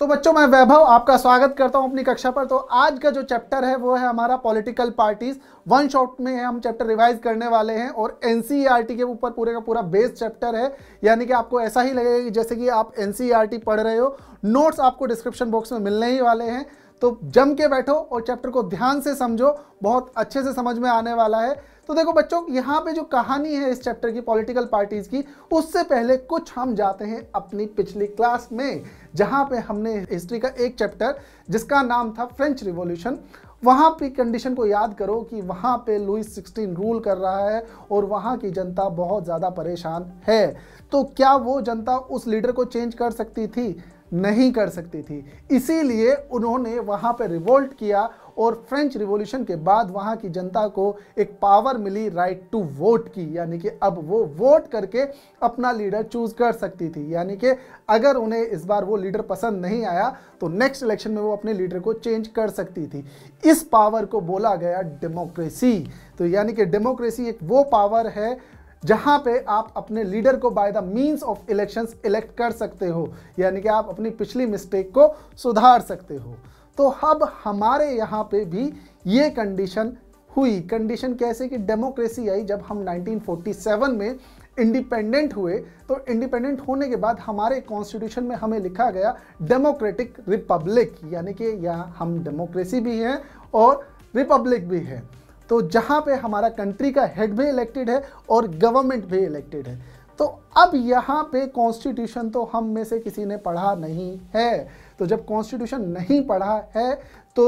तो बच्चों, मैं वैभव आपका स्वागत करता हूँ अपनी कक्षा पर। तो आज का जो चैप्टर है, वो है हमारा पॉलिटिकल पार्टीज़। वन शॉट में हम चैप्टर रिवाइज करने वाले हैं और एनसीईआरटी के ऊपर पूरे का पूरा बेस चैप्टर है। यानी कि आपको ऐसा ही लगेगा कि जैसे कि आप एनसीईआरटी पढ़ रहे हो, नोट्स आपको डिस्क्रिप्शन बॉक्स में मिलने ही वाले हैं। तो जम के बैठो और चैप्टर को ध्यान से समझो, बहुत अच्छे से समझ में आने वाला है। तो देखो बच्चों, यहाँ पे जो कहानी है इस चैप्टर की पॉलिटिकल पार्टीज़ की, उससे पहले कुछ हम जाते हैं अपनी पिछली क्लास में, जहाँ पे हमने हिस्ट्री का एक चैप्टर जिसका नाम था फ्रेंच रिवॉल्यूशन वहाँ पे कंडीशन को याद करो कि वहाँ पे लुइस सिक्सटीन रूल कर रहा है और वहाँ की जनता बहुत ज़्यादा परेशान है। तो क्या वो जनता उस लीडर को चेंज कर सकती थी? नहीं कर सकती थी। इसीलिए उन्होंने वहाँ पर रिवोल्ट किया और फ्रेंच रिवॉल्यूशन के बाद वहाँ की जनता को एक पावर मिली राइट टू वोट की। यानी कि अब वो वोट करके अपना लीडर चूज़ कर सकती थी। यानी कि अगर उन्हें इस बार वो लीडर पसंद नहीं आया तो नेक्स्ट इलेक्शन में वो अपने लीडर को चेंज कर सकती थी। इस पावर को बोला गया डेमोक्रेसी तो यानी कि डेमोक्रेसी एक वो पावर है, जहाँ पे आप अपने लीडर को by the means of elections elect कर सकते हो। यानी कि आप अपनी पिछली मिस्टेक को सुधार सकते हो। तो अब हमारे यहाँ पे भी ये कंडीशन हुई। कंडीशन कैसे कि डेमोक्रेसी आई जब हम 1947 में इंडिपेंडेंट हुए। तो इंडिपेंडेंट होने के बाद हमारे कॉन्स्टिट्यूशन में हमें लिखा गया डेमोक्रेटिक रिपब्लिक यानी कि यहाँ हम डेमोक्रेसी भी हैं और रिपब्लिक भी है। तो जहाँ पे हमारा कंट्री का हेड भी इलेक्टेड है और गवर्नमेंट भी इलेक्टेड है। तो अब यहाँ पे कॉन्स्टिट्यूशन तो हम में से किसी ने पढ़ा नहीं है। तो जब कॉन्स्टिट्यूशन नहीं पढ़ा है तो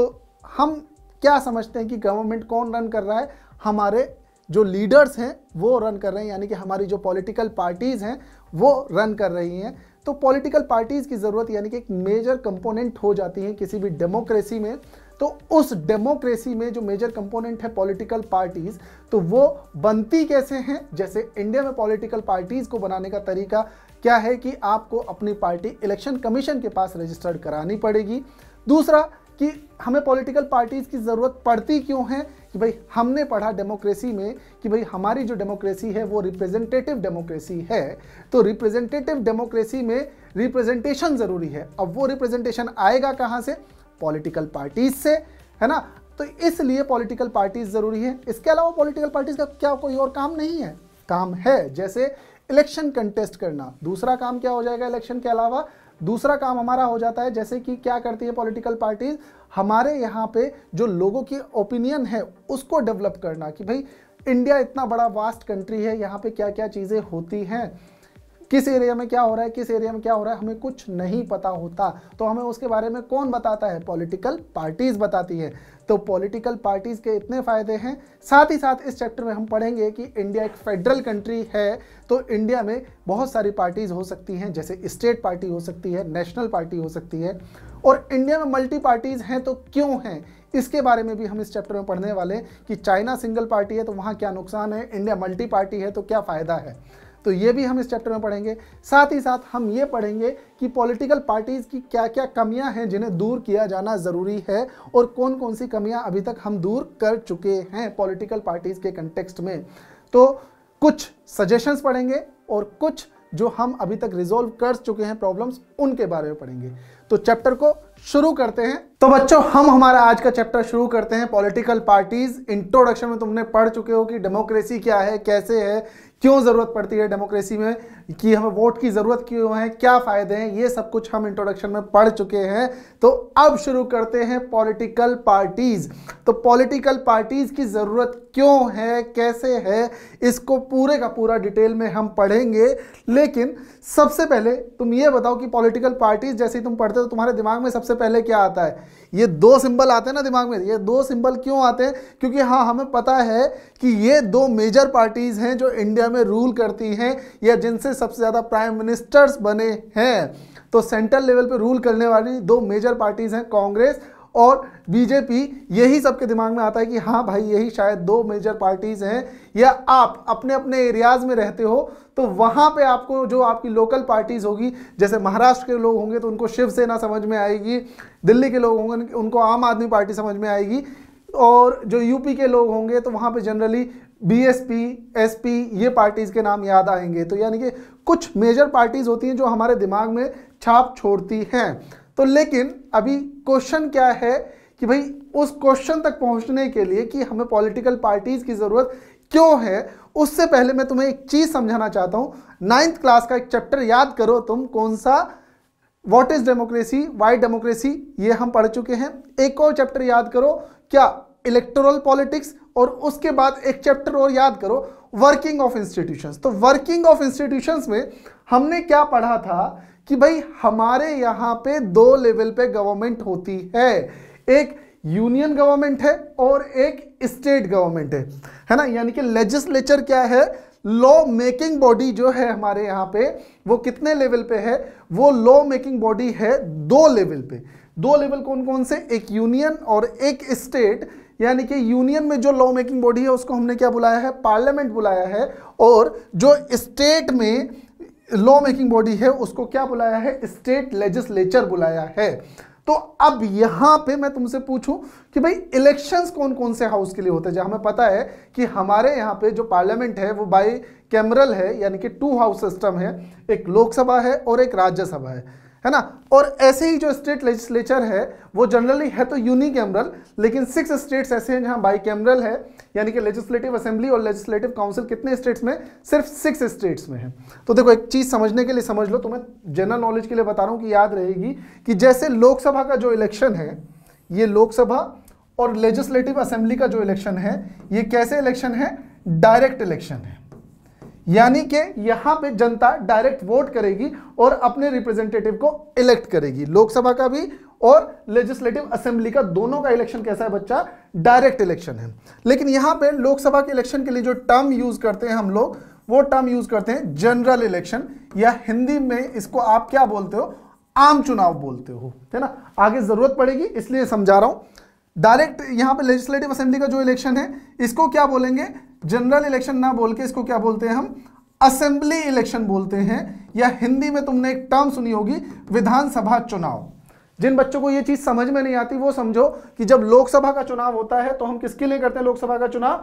हम क्या समझते हैं कि गवर्नमेंट कौन रन कर रहा है? हमारे जो लीडर्स हैं, वो रन कर रहे हैं, यानी कि हमारी जो पॉलिटिकल पार्टीज़ हैं, वो रन कर रही हैं। तो पॉलिटिकल पार्टीज़ की ज़रूरत, यानी कि एक मेजर कंपोनेंट हो जाती है किसी भी डेमोक्रेसी में तो उस डेमोक्रेसी में जो मेजर कंपोनेंट है पॉलिटिकल पार्टीज़ तो वो बनती कैसे हैं? जैसे इंडिया में पॉलिटिकल पार्टीज़ को बनाने का तरीका क्या है कि आपको अपनी पार्टी इलेक्शन कमीशन के पास रजिस्टर्ड करानी पड़ेगी? दूसरा, कि हमें पॉलिटिकल पार्टीज़ की ज़रूरत पड़ती क्यों है? कि भाई, हमने पढ़ा डेमोक्रेसी में कि भाई, हमारी जो डेमोक्रेसी है, वो रिप्रेजेंटेटिव डेमोक्रेसी है। तो रिप्रेजेंटेटिव डेमोक्रेसी में रिप्रेजेंटेशन ज़रूरी है। अब वो रिप्रेजेंटेशन आएगा कहाँ से? पॉलिटिकल पार्टीज़ से, है ना? तो इसलिए पॉलिटिकल पार्टीज़ ज़रूरी है। इसके अलावा पॉलिटिकल पार्टीज़ का क्या कोई और काम नहीं है? काम है, जैसे इलेक्शन कंटेस्ट करना। दूसरा काम क्या हो जाएगा इलेक्शन के अलावा? दूसरा काम हमारा हो जाता है, जैसे कि क्या करती है पॉलिटिकल पार्टीज़? हमारे यहाँ पे जो लोगों की ओपिनियन है, उसको डेवलप करना कि भाई, इंडिया इतना बड़ा वास्ट कंट्री है, यहाँ पे क्या क्या चीज़ें होती हैं? किस एरिया में क्या हो रहा है, किस एरिया में क्या हो रहा है, हमें कुछ नहीं पता होता। तो हमें उसके बारे में कौन बताता है? पॉलिटिकल पार्टीज़ बताती है। तो पॉलिटिकल पार्टीज़ के इतने फ़ायदे हैं। साथ ही साथ इस चैप्टर में हम पढ़ेंगे कि इंडिया एक फेडरल कंट्री है तो इंडिया में बहुत सारी पार्टीज़ हो सकती हैं, जैसे स्टेट पार्टी हो सकती है नेशनल पार्टी हो सकती है। और इंडिया में मल्टी पार्टीज़ हैं तो क्यों हैं? इसके बारे में भी हम इस चैप्टर में पढ़ने वाले हैं कि चाइना सिंगल पार्टी है तो वहाँ क्या नुकसान है? इंडिया मल्टी पार्टी है तो क्या फ़ायदा है? तो ये भी हम इस चैप्टर में पढ़ेंगे। साथ ही साथ हम ये पढ़ेंगे कि पॉलिटिकल पार्टीज़ की क्या क्या कमियाँ हैं जिन्हें दूर किया जाना ज़रूरी है और कौन कौन सी कमियाँ अभी तक हम दूर कर चुके हैं पॉलिटिकल पार्टीज़ के कंटेक्स्ट में। तो कुछ सजेशंस पढ़ेंगे और कुछ जो हम अभी तक रिजोल्व कर चुके हैं प्रॉब्लम्स उनके बारे में पढ़ेंगे। तो चैप्टर को शुरू करते हैं। तो बच्चों, हम हमारा आज का चैप्टर शुरू करते हैं। पॉलिटिकल पार्टीज़ इंट्रोडक्शन में तुमने पढ़ चुके हो कि डेमोक्रेसी क्या है, कैसे है क्यों ज़रूरत पड़ती है डेमोक्रेसी में? कि हमें वोट की ज़रूरत क्यों है? क्या फ़ायदे हैं? ये सब कुछ हम इंट्रोडक्शन में पढ़ चुके हैं। तो अब शुरू करते हैं पॉलिटिकल पार्टीज़ तो पॉलिटिकल पार्टीज़ की ज़रूरत क्यों है? कैसे है? इसको पूरे का पूरा डिटेल में हम पढ़ेंगे। लेकिन सबसे पहले तुम ये बताओ कि पॉलिटिकल पार्टीज़ जैसे ही तुम पढ़ते हो तुम्हारे दिमाग में सबसे पहले क्या आता है? ये दो सिंबल आते हैं ना दिमाग में, ये दो सिंबल क्यों आते हैं? क्योंकि हाँ हमें पता है कि ये दो मेजर पार्टीज़ हैं जो इंडिया में रूल करती हैं या जिनसे सबसे ज़्यादा प्राइम मिनिस्टर्स बने हैं। तो सेंट्रल लेवल पे रूल करने वाली दो मेजर पार्टीज़ हैं, कांग्रेस और बीजेपी यही सबके दिमाग में आता है कि हाँ भाई, यही शायद दो मेजर पार्टीज़ हैं। या आप अपने अपने एरियाज़ में रहते हो तो वहाँ पे आपको जो आपकी लोकल पार्टीज़ होगी, जैसे महाराष्ट्र के लोग होंगे तो उनको शिवसेना समझ में आएगी, दिल्ली के लोग होंगे उनको आम आदमी पार्टी समझ में आएगी, और जो यूपी के लोग होंगे तो वहाँ पे जनरली बीएसपी एसपी ये पार्टीज़ के नाम याद आएँगे। तो यानी कि कुछ मेजर पार्टीज़ होती हैं जो हमारे दिमाग में छाप छोड़ती हैं। तो लेकिन अभी क्वेश्चन क्या है कि भाई, उस क्वेश्चन तक पहुँचने के लिए कि हमें पॉलिटिकल पार्टीज़ की ज़रूरत क्यों है उससे पहले मैं तुम्हें एक चीज़ समझाना चाहता हूँ। नाइन्थ क्लास का एक चैप्टर याद करो तुम, कौन सा? What is democracy why democracy ये हम पढ़ चुके हैं। एक और चैप्टर याद करो, क्या? इलेक्टोरल पॉलिटिक्स और उसके बाद एक चैप्टर और याद करो वर्किंग ऑफ़ इंस्टीट्यूशंस तो वर्किंग ऑफ़ इंस्टीट्यूशंस में हमने क्या पढ़ा था कि भाई हमारे यहाँ पे दो लेवल पे गवर्नमेंट होती है। एक यूनियन गवर्नमेंट है और एक स्टेट गवर्नमेंट है। है ना? यानी कि लेजिस्लेचर क्या है? लॉ मेकिंग बॉडी जो है हमारे यहाँ पे, वो कितने लेवल पे है? वो लॉ मेकिंग बॉडी है दो लेवल पे। दो लेवल कौन कौन से? एक यूनियन और एक स्टेट। यानी कि यूनियन में जो लॉ मेकिंग बॉडी है, उसको हमने क्या बुलाया है? पार्लियामेंट बुलाया है। और जो स्टेट में लॉ मेकिंग बॉडी है, उसको क्या बुलाया है? स्टेट लेजिस्लेचर बुलाया है। तो अब यहाँ पे मैं तुमसे पूछूँ कि भाई इलेक्शंस कौन कौन से हाउस के लिए होते हैं? जहाँ हमें पता है कि हमारे यहाँ पे जो पार्लियामेंट है, वो बाई कैमरल है, यानी कि टू हाउस सिस्टम है, एक लोकसभा है और एक राज्यसभा है। है ना? और ऐसे ही जो स्टेट लेजिस्लेचर है, वो जनरली है तो यूनिकैमरल लेकिन सिक्स स्टेट्स ऐसे हैं जहाँ बाई कैमरल है, यानी कि लेजिस्लेटिव असेंबली और लेजिस्लेटिव काउंसिल कितने स्टेट्स में? सिर्फ़ सिक्स स्टेट्स में है। तो देखो, एक चीज़ समझने के लिए समझ लो तो मैं जनरल नॉलेज के लिए बता रहा हूँ कि याद रहेगी कि जैसे लोकसभा का जो इलेक्शन है, ये लोकसभा और लेजिस्लेटिव असेंबली का जो इलेक्शन है, ये कैसे इलेक्शन है? डायरेक्ट इलेक्शन है। यानी कि यहाँ पे जनता डायरेक्ट वोट करेगी और अपने रिप्रेजेंटेटिव को इलेक्ट करेगी। लोकसभा का भी और लेजिस्लेटिव असेंबली का दोनों का इलेक्शन कैसा है बच्चा? डायरेक्ट इलेक्शन है। लेकिन यहाँ पे लोकसभा के इलेक्शन के लिए जो टर्म यूज़ करते हैं हम लोग, वो टर्म यूज़ करते हैं जनरल इलेक्शन या हिंदी में इसको आप क्या बोलते हो? आम चुनाव बोलते हो। है ना? आगे ज़रूरत पड़ेगी, इसलिए समझा रहा हूँ। डायरेक्ट यहाँ पे लेजिस्लेटिव असेंबली का जो इलेक्शन है, इसको क्या बोलेंगे? जनरल इलेक्शन ना बोल के इसको क्या बोलते हैं हम? असेंबली इलेक्शन बोलते हैं। या हिंदी में तुमने एक टर्म सुनी होगी, विधानसभा चुनाव। जिन बच्चों को यह चीज़ समझ में नहीं आती, वो समझो कि जब लोकसभा का चुनाव होता है तो हम किसके लिए करते हैं लोकसभा का चुनाव?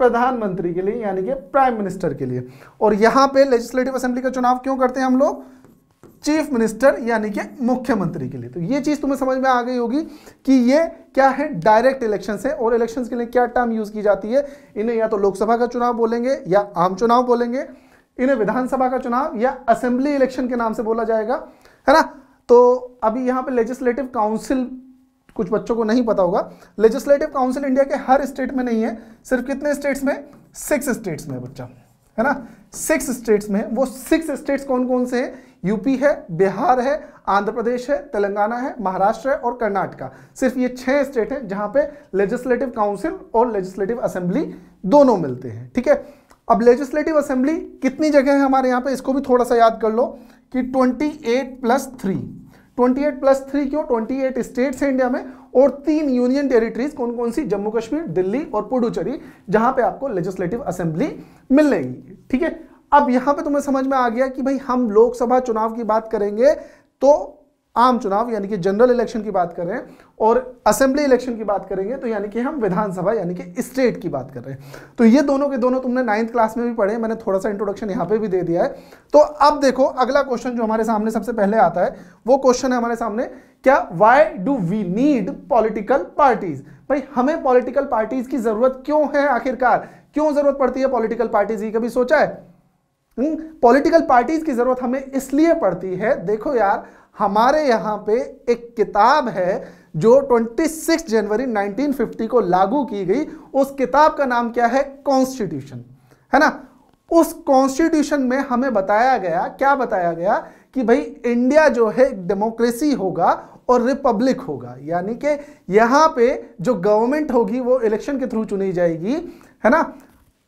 प्रधानमंत्री के लिए, यानी कि प्राइम मिनिस्टर के लिए। और यहाँ पे लेजिस्लेटिव असेंबली का चुनाव क्यों करते हैं हम लोग? चीफ मिनिस्टर यानी कि मुख्यमंत्री के लिए। तो ये चीज़ तुम्हें समझ में आ गई होगी कि ये क्या है डायरेक्ट इलेक्शन है और इलेक्शन के लिए क्या टर्म यूज़ की जाती है। इन्हें या तो लोकसभा का चुनाव बोलेंगे या आम चुनाव बोलेंगे, इन्हें विधानसभा का चुनाव या असेंबली इलेक्शन के नाम से बोला जाएगा, है ना? तो अभी यहाँ पे लेजिस्लेटिव काउंसिल कुछ बच्चों को नहीं पता होगा लेजिस्लेटिव काउंसिल इंडिया के हर स्टेट में नहीं है, सिर्फ़ कितने स्टेट्स में? सिक्स स्टेट्स में बच्चा, है ना? सिक्स स्टेट्स में। वो सिक्स स्टेट्स कौन कौन से हैं? यूपी है, बिहार है, आंध्र प्रदेश है, तेलंगाना है, महाराष्ट्र है और कर्नाटका। सिर्फ़ ये छह स्टेट हैं जहाँ पे लेजिस्लेटिव काउंसिल और लेजिस्लेटिव असेंबली दोनों मिलते हैं, ठीक है? अब लेजिस्लेटिव असेंबली कितनी जगह है हमारे यहाँ पे, इसको भी थोड़ा सा याद कर लो कि 28 plus three twenty eight plus three क्यों? 28 स्टेट्स हैं इंडिया में और तीन यूनियन टेरिटरीज कौन कौन सी? जम्मू कश्मीर, दिल्ली और पुडुचेरी, जहाँ पे आपको लेजिस्लेटिव असेंबली मिलेगी, ठीक है? अब यहाँ पे तुम्हें समझ में आ गया कि भाई हम लोकसभा चुनाव की बात करेंगे तो आम चुनाव, यानी कि जनरल इलेक्शन की बात कर रहे हैं, और असेंबली इलेक्शन की बात करेंगे तो यानी कि हम विधानसभा, यानी कि स्टेट की बात कर रहे हैं। तो ये दोनों के दोनों तुमने नाइन्थ क्लास में भी पढ़े मैंने थोड़ा सा इंट्रोडक्शन यहाँ पे भी दे दिया है। तो अब देखो, अगला क्वेश्चन जो हमारे सामने सबसे पहले आता है, वो क्वेश्चन है हमारे सामने, क्या why do we need political parties भाई, हमें पॉलिटिकल पार्टीज़ की ज़रूरत क्यों है आखिरकार? क्यों ज़रूरत पड़ती है पॉलिटिकल पार्टीज़ की? कभी सोचा है? पॉलिटिकल हम्म, पार्टीज़ की ज़रूरत हमें इसलिए पड़ती है देखो यार हमारे यहाँ पे एक किताब है जो 26 जनवरी 1950 को लागू की गई। उस किताब का नाम क्या है? कॉन्स्टिट्यूशन है ना? उस कॉन्स्टिट्यूशन में हमें बताया गया क्या बताया गया कि भाई इंडिया जो है डेमोक्रेसी होगा और रिपब्लिक होगा। यानी कि यहाँ पे जो गवर्नमेंट होगी वो इलेक्शन के थ्रू चुनी जाएगी। है ना?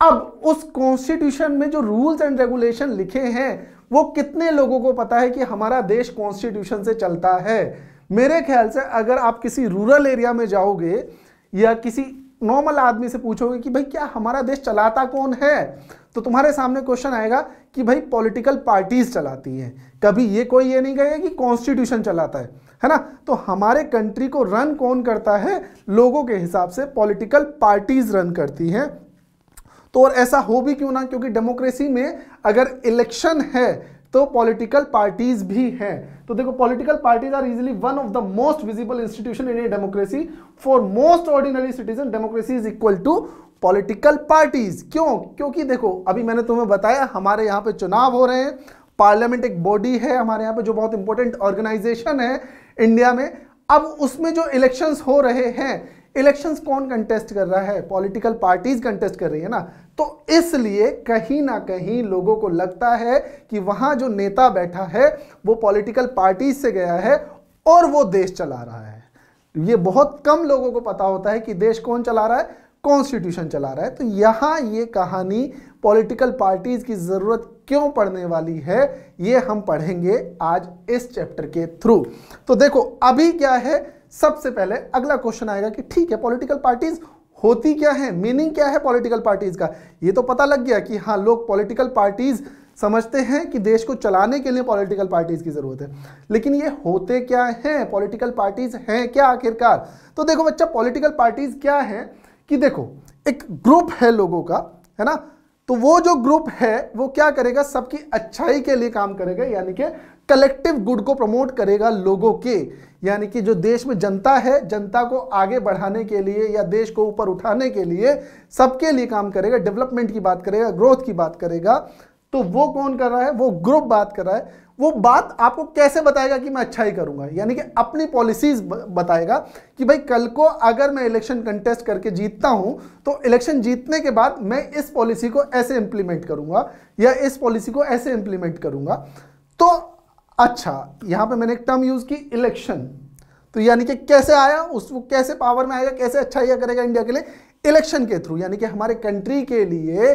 अब उस कॉन्स्टिट्यूशन में जो रूल्स एंड रेगुलेशन लिखे हैं, वो कितने लोगों को पता है कि हमारा देश कॉन्स्टिट्यूशन से चलता है? मेरे ख्याल से अगर आप किसी रूरल एरिया में जाओगे या किसी नॉर्मल आदमी से पूछोगे कि भाई क्या हमारा देश चलाता कौन है? तो तुम्हारे सामने क्वेश्चन आएगा कि भाई पॉलिटिकल पार्टीज़ चलाती हैं। कभी ये कोई ये नहीं कहेगा कि कॉन्स्टिट्यूशन चलाता है है ना? तो हमारे कंट्री को रन कौन करता है? लोगों के हिसाब से पॉलिटिकल पार्टीज़ रन करती हैं। तो और ऐसा हो भी क्यों ना? क्योंकि डेमोक्रेसी में अगर इलेक्शन है तो पॉलिटिकल पार्टीज़ भी हैं। तो देखो political parties are easily one of the most visible institution in a democracy for most ordinary citizen democracy is equal to political parties क्यों? क्योंकि देखो, अभी मैंने तुम्हें बताया, हमारे यहाँ पे चुनाव हो रहे हैं। पार्लियामेंट एक बॉडी है हमारे यहाँ पे जो बहुत इंपॉर्टेंट ऑर्गेनाइजेशन है इंडिया में। अब उसमें जो इलेक्शंस हो रहे हैं इलेक्शंस कौन कंटेस्ट कर रहा है? पॉलिटिकल पार्टीज़ कंटेस्ट कर रही है ना? तो इसलिए कहीं ना कहीं लोगों को लगता है कि वहाँ जो नेता बैठा है, वो पॉलिटिकल पार्टी से गया है और वो देश चला रहा है। ये बहुत कम लोगों को पता होता है कि देश कौन चला रहा है कॉन्स्टिट्यूशन चला रहा है। तो यहाँ ये कहानी पॉलिटिकल पार्टीज़ की ज़रूरत क्यों पढ़ने वाली है, ये हम पढ़ेंगे आज इस चैप्टर के थ्रू तो देखो, अभी क्या है, सबसे पहले अगला क्वेश्चन आएगा कि ठीक है पॉलिटिकल पार्टीज़ होती क्या है? मीनिंग क्या है पॉलिटिकल पार्टीज़ का? ये तो पता लग गया कि हाँ लोग पॉलिटिकल पार्टीज़ समझते हैं कि देश को चलाने के लिए पॉलिटिकल पार्टीज़ की ज़रूरत है। लेकिन ये होते क्या हैं? पॉलिटिकल पार्टीज़ हैं क्या आखिरकार? तो देखो बच्चा पॉलिटिकल पार्टीज़ क्या है कि देखो, एक ग्रुप है लोगों का, है ना? तो वो जो ग्रुप है, वो क्या करेगा? सबकी अच्छाई के लिए काम करेगा, यानी कि कलेक्टिव गुड को प्रमोट करेगा लोगों के, यानी कि जो देश में जनता है, जनता को आगे बढ़ाने के लिए या देश को ऊपर उठाने के लिए सबके लिए काम करेगा डेवलपमेंट की बात करेगा ग्रोथ की बात करेगा। तो वो कौन कर रहा है? वो ग्रुप बात कर रहा है। वो बात आपको कैसे बताएगा कि मैं अच्छा ही करूँगा? यानी कि अपनी पॉलिसीज़ बताएगा कि भाई कल को अगर मैं इलेक्शन कंटेस्ट करके जीतता हूँ तो इलेक्शन जीतने के बाद मैं इस पॉलिसी को ऐसे इंप्लीमेंट करूँगा या इस पॉलिसी को ऐसे इंप्लीमेंट करूँगा। तो अच्छा यहाँ पे मैंने एक टर्म यूज़ की इलेक्शन तो यानी कि कैसे आया उसको कैसे पावर में आएगा, कैसे अच्छा यह करेगा इंडिया के लिए? इलेक्शन के थ्रू यानी कि हमारे कंट्री के लिए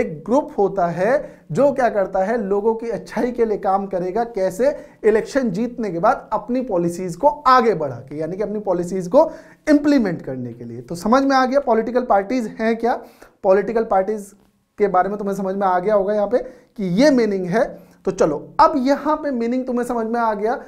एक ग्रुप होता है जो क्या करता है, लोगों की अच्छाई के लिए काम करेगा, कैसे इलेक्शन जीतने के बाद अपनी पॉलिसीज़ को आगे बढ़ा के, यानी कि अपनी पॉलिसीज़ को इंप्लीमेंट करने के लिए. तो समझ में आ गया पॉलिटिकल पार्टीज़ हैं क्या? पॉलिटिकल पार्टीज़ के बारे में तुम्हें समझ में आ गया होगा यहाँ पे कि ये मीनिंग है तो चलो, अब यहाँ पे मीनिंग तुम्हें समझ में आ गया।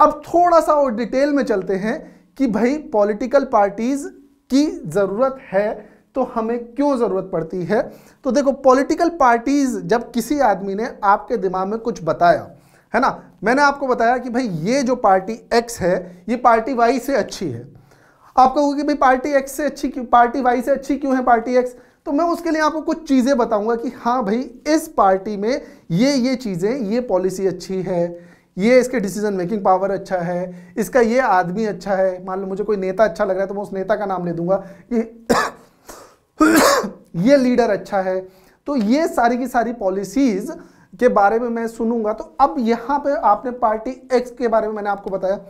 अब थोड़ा सा और डिटेल में चलते हैं कि भाई पॉलिटिकल पार्टीज़ की ज़रूरत है तो हमें क्यों ज़रूरत पड़ती है? तो देखो पॉलिटिकल पार्टीज़ जब किसी आदमी ने आपके दिमाग में कुछ बताया, है ना? मैंने आपको बताया कि भाई, ये जो पार्टी एक्स है, ये पार्टी वाई से अच्छी है। आप कहोगे कि भाई पार्टी एक्स से अच्छी क्यों पार्टी वाई से अच्छी क्यों है पार्टी एक्स तो मैं उसके लिए आपको कुछ चीज़ें बताऊँगा कि हाँ भाई, इस पार्टी में ये ये चीज़ें, ये पॉलिसी अच्छी है, ये इसके डिसीज़न मेकिंग पावर अच्छा है, इसका ये आदमी अच्छा है। मान लो मुझे कोई नेता अच्छा लग रहा है तो मैं उस नेता का नाम ले दूँगा। ये ये लीडर अच्छा है। तो ये सारी की सारी पॉलिसीज़ के बारे में मैं सुनूँगा। तो अब यहाँ पे आपने पार्टी एक्स के बारे में मैंने आपको बताया।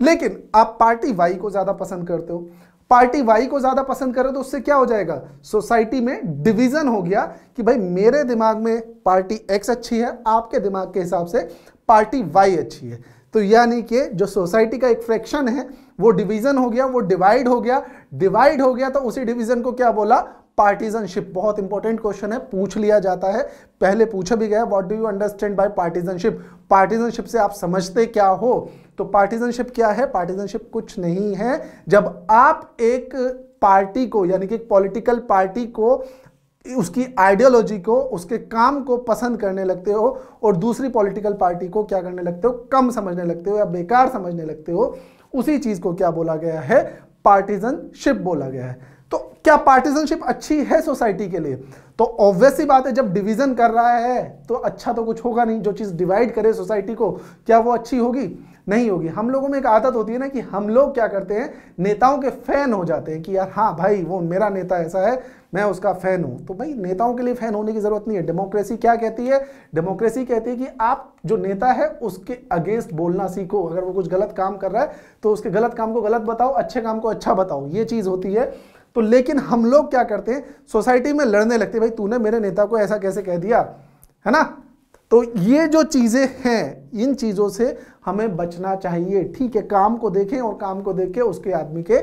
लेकिन आप पार्टी वाई को ज़्यादा पसंद करते हो। पार्टी वाई को ज़्यादा पसंद करे तो उससे क्या हो जाएगा? सोसाइटी में डिवीज़न हो गया कि भाई, मेरे दिमाग में पार्टी एक्स अच्छी है, आपके दिमाग के हिसाब से पार्टी वाई अच्छी है। तो यानी कि जो सोसाइटी का एक फ्रैक्शन है, वो डिवीज़न हो गया, वो डिवाइड हो गया, डिवाइड हो गया तो उसी डिवीज़न को क्या बोला? पार्टीजनशिप बहुत इंपॉर्टेंट क्वेश्चन है, पूछ लिया जाता है। पहले पूछा भी गया what do you understand by partisanship partisanship से आप समझते क्या हो? तो पार्टीजनशिप क्या है? पार्टीजनशिप कुछ नहीं है। जब आप एक पार्टी को, यानी कि पॉलिटिकल पार्टी को, उसकी आइडियोलॉजी को, उसके काम को पसंद करने लगते हो और दूसरी पॉलिटिकल पार्टी को क्या करने लगते हो? कम समझने लगते हो या बेकार समझने लगते हो, उसी चीज़ को क्या बोला गया है? पार्टीजनशिप बोला गया है। क्या पार्टीजनशिप अच्छी है सोसाइटी के लिए? तो ऑब्वियस ही बात है, जब डिवीज़न कर रहा है तो अच्छा तो कुछ होगा नहीं। जो चीज़ डिवाइड करे सोसाइटी को, क्या वो अच्छी होगी? नहीं होगी। हम लोगों में एक आदत होती है ना कि हम लोग क्या करते हैं, नेताओं के फ़ैन हो जाते हैं कि यार हाँ भाई, वो मेरा नेता ऐसा है, मैं उसका फ़ैन हूँ। तो भाई, नेताओं के लिए फ़ैन होने की ज़रूरत नहीं है। डेमोक्रेसी क्या कहती है? डेमोक्रेसी कहती है कि आप जो नेता है, उसके अगेंस्ट बोलना सीखो। अगर वो कुछ गलत काम कर रहा है तो उसके गलत काम को गलत बताओ, अच्छे काम को अच्छा बताओ। ये चीज़ होती है। तो लेकिन हम लोग क्या करते हैं सोसाइटी में लड़ने लगते भाई, तूने मेरे नेता को ऐसा कैसे कह दिया? है ना? तो ये जो चीज़ें हैं, इन चीज़ों से हमें बचना चाहिए। ठीक है, काम को देखें और काम को देख के उसके आदमी के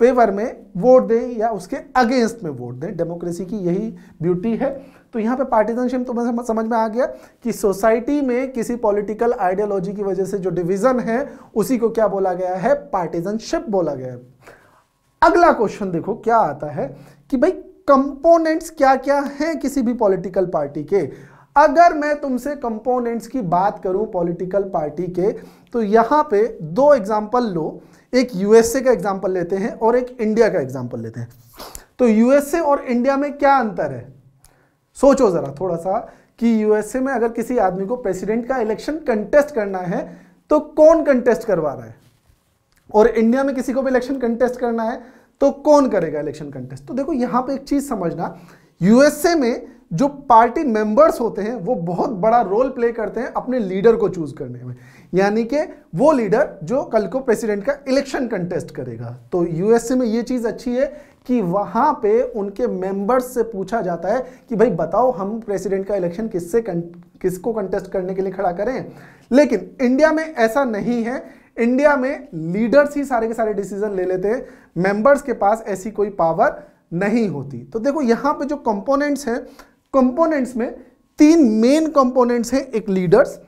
फेवर में वोट दें या उसके अगेंस्ट में वोट दें। डेमोक्रेसी की यही ब्यूटी है। तो यहाँ पे पार्टीजनशिप तो मैं समझ में आ गया कि सोसाइटी में किसी पॉलिटिकल आइडियोलॉजी की वजह से जो डिवीज़न है, उसी को क्या बोला गया है? पार्टीजनशिप बोला गया है। अगला क्वेश्चन देखो, क्या आता है कि भाई कंपोनेंट्स क्या क्या हैं किसी भी पॉलिटिकल पार्टी के? अगर मैं तुमसे कंपोनेंट्स की बात करूँ पॉलिटिकल पार्टी के तो यहाँ पे दो एग्जांपल लो। एक यूएसए का एग्जांपल लेते हैं और एक इंडिया का एग्जांपल लेते हैं। तो यूएसए और इंडिया में क्या अंतर है? सोचो जरा थोड़ा सा कि यूएसए में अगर किसी आदमी को प्रेसिडेंट का इलेक्शन कंटेस्ट करना है तो कौन कंटेस्ट करवा रहा है? और इंडिया में किसी को भी इलेक्शन कंटेस्ट करना है तो कौन करेगा इलेक्शन कंटेस्ट तो देखो, यहाँ पे एक चीज़ समझना यूएसए में जो पार्टी मेंबर्स होते हैं, वो बहुत बड़ा रोल प्ले करते हैं अपने लीडर को चूज़ करने में। यानी कि वो लीडर जो कल को प्रेसिडेंट का इलेक्शन कंटेस्ट करेगा। तो यूएसए में ये चीज़ अच्छी है कि वहाँ पे उनके मेंबर्स से पूछा जाता है कि भाई, बताओ हम प्रेसिडेंट का इलेक्शन किससे किसको कंटेस्ट करने के लिए खड़ा करें? लेकिन इंडिया में ऐसा नहीं है। इंडिया में लीडर्स ही सारे के सारे डिसीज़न ले लेते हैं। मेंबर्स के पास ऐसी कोई पावर नहीं होती। तो देखो, यहाँ पे जो कंपोनेंट्स हैं, कंपोनेंट्स में तीन मेन कंपोनेंट्स हैं, एक लीडर्स,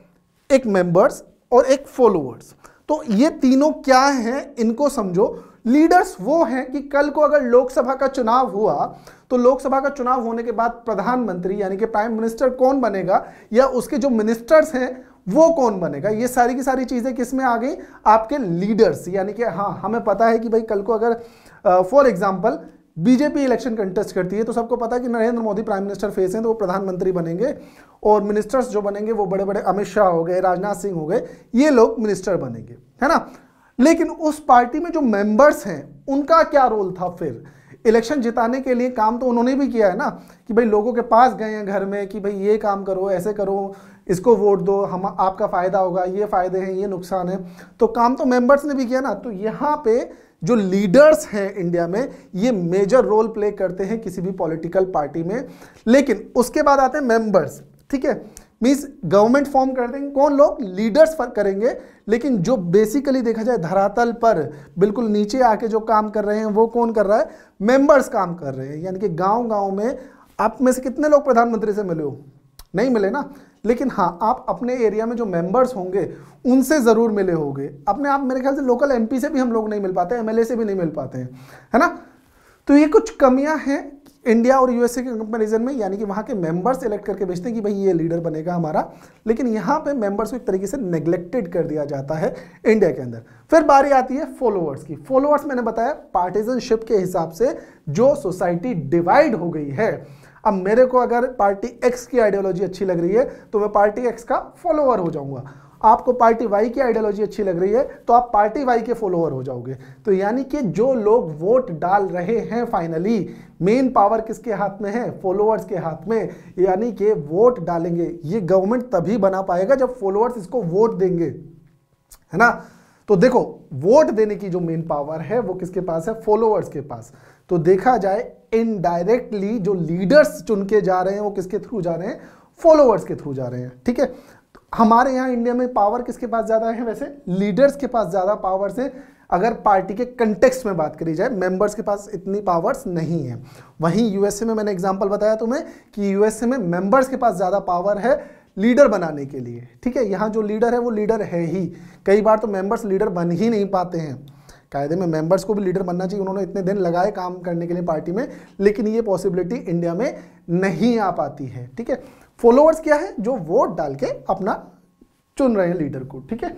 एक मेंबर्स और एक फॉलोअर्स। तो ये तीनों क्या हैं, इनको समझो। लीडर्स वो हैं कि कल को अगर लोकसभा का चुनाव हुआ तो लोकसभा का चुनाव होने के बाद प्रधानमंत्री, यानी कि प्राइम मिनिस्टर कौन बनेगा, या उसके जो मिनिस्टर्स हैं वो कौन बनेगा? ये सारी की सारी चीज़ें किसमें आ गई? आपके लीडर्स यानी कि हाँ हमें पता है कि भाई कल को अगर for example BJP election contest करती है तो सबको पता है कि Narendra Modi prime minister face हैं तो वो प्रधानमंत्री बनेंगे, और मिनिस्टर्स जो बनेंगे, वो बड़े बड़े अमित शाह हो गए, राजनाथ सिंह हो गए, ये लोग मिनिस्टर बनेंगे, है ना? लेकिन उस पार्टी में जो मेंबर्स हैं, उनका क्या रोल था फिर? इलेक्शन जिताने के लिए काम तो उन्होंने भी किया है ना, कि भाई लोगों के पास गए हैं घर में, कि भाई ये काम करो, ऐसे करो इसको वोट दो, हम, आपका फ़ायदा होगा, ये फ़ायदे हैं, ये नुकसान है। तो काम तो मेंबर्स ने भी किया ना तो यहाँ पे जो लीडर्स हैं इंडिया में, ये मेजर रोल प्ले करते हैं किसी भी पॉलिटिकल पार्टी में। लेकिन उसके बाद आते हैं मेंबर्स ठीक है? मीन्स गवर्नमेंट फॉर्म कर देंगे। कौन लोग? लीडर्स फ़र्क करेंगे। लेकिन जो बेसिकली देखा जाए, धरातल पर, बिल्कुल नीचे आके जो काम कर रहे हैं, वो कौन कर रहा है? मेंबर्स काम कर रहे हैं। यानी कि गाँव गाँव में आप में से कितने लोग प्रधानमंत्री से मिले हो? नहीं मिले ना? लेकिन हाँ आप अपने एरिया में जो मेंबर्स होंगे, उनसे ज़रूर मिले होंगे। अपने आप मेरे ख्याल से लोकल एमपी से भी हम लोग नहीं मिल पाते एमएलए से भी नहीं मिल पाते हैं, है ना? तो ये कुछ कमियाँ हैं इंडिया और यूएसए के कंपेरिजन में, यानी कि वहाँ के मेंबर्स इलेक्ट करके भेजते हैं कि भाई ये लीडर बनेगा हमारा। लेकिन यहाँ पे मेंबर्स को एक तरीके से नेग्लेक्टेड कर दिया जाता है इंडिया के अंदर। फिर बारी आती है फॉलोअर्स की। फॉलोअर्स मैंने बताया पार्टीजनशिप के हिसाब से जो सोसाइटी डिवाइड हो गई है अब मेरे को अगर पार्टी एक्स की आइडियोलॉजी अच्छी लग रही है तो मैं पार्टी एक्स का फॉलोअर हो जाऊँगा। आपको पार्टी वाई की आइडियोलॉजी अच्छी लग रही है तो आप पार्टी वाई के फॉलोअर हो जाओगे। तो यानी कि जो लोग वोट डाल रहे हैं फाइनली मेन पावर किसके हाथ में है? फॉलोअर्स के हाथ में। यानी कि वोट डालेंगे। ये गवर्नमेंट तभी बना पाएगा जब फॉलोअर्स इसको वोट देंगे। है ना? तो देखो वोट देने की जो मेन पावर है, वो किसके पास है? फॉलोअर्स के पास। तो देखा जाए इनडायरेक्टली जो लीडर्स चुन के जा रहे हैं, वो किसके थ्रू जा रहे हैं? फॉलोअर्स के थ्रू जा रहे हैं, ठीक है? तो हमारे यहाँ इंडिया में पावर किसके पास ज़्यादा है वैसे? लीडर्स के पास ज़्यादा पावर्स है। अगर पार्टी के कंटेक्स्ट में बात करी जाए मेंबर्स के पास इतनी पावर्स नहीं है। वहीं यूएसए में मैंने एग्जांपल बताया तुम्हें कि यूएसए में मेंबर्स के पास ज़्यादा पावर है लीडर बनाने के लिए, ठीक है? यहाँ जो लीडर है, वो लीडर है ही। कई बार तो मेंबर्स लीडर बन ही नहीं पाते हैं। कायदे में मेंबर्स को भी लीडर बनना चाहिए। उन्होंने इतने दिन लगाए काम करने के लिए पार्टी में, लेकिन ये पॉसिबिलिटी इंडिया में नहीं आ पाती है, ठीक है? फॉलोअर्स क्या है? जो वोट डाल के अपना चुन रहे हैं लीडर को, ठीक है?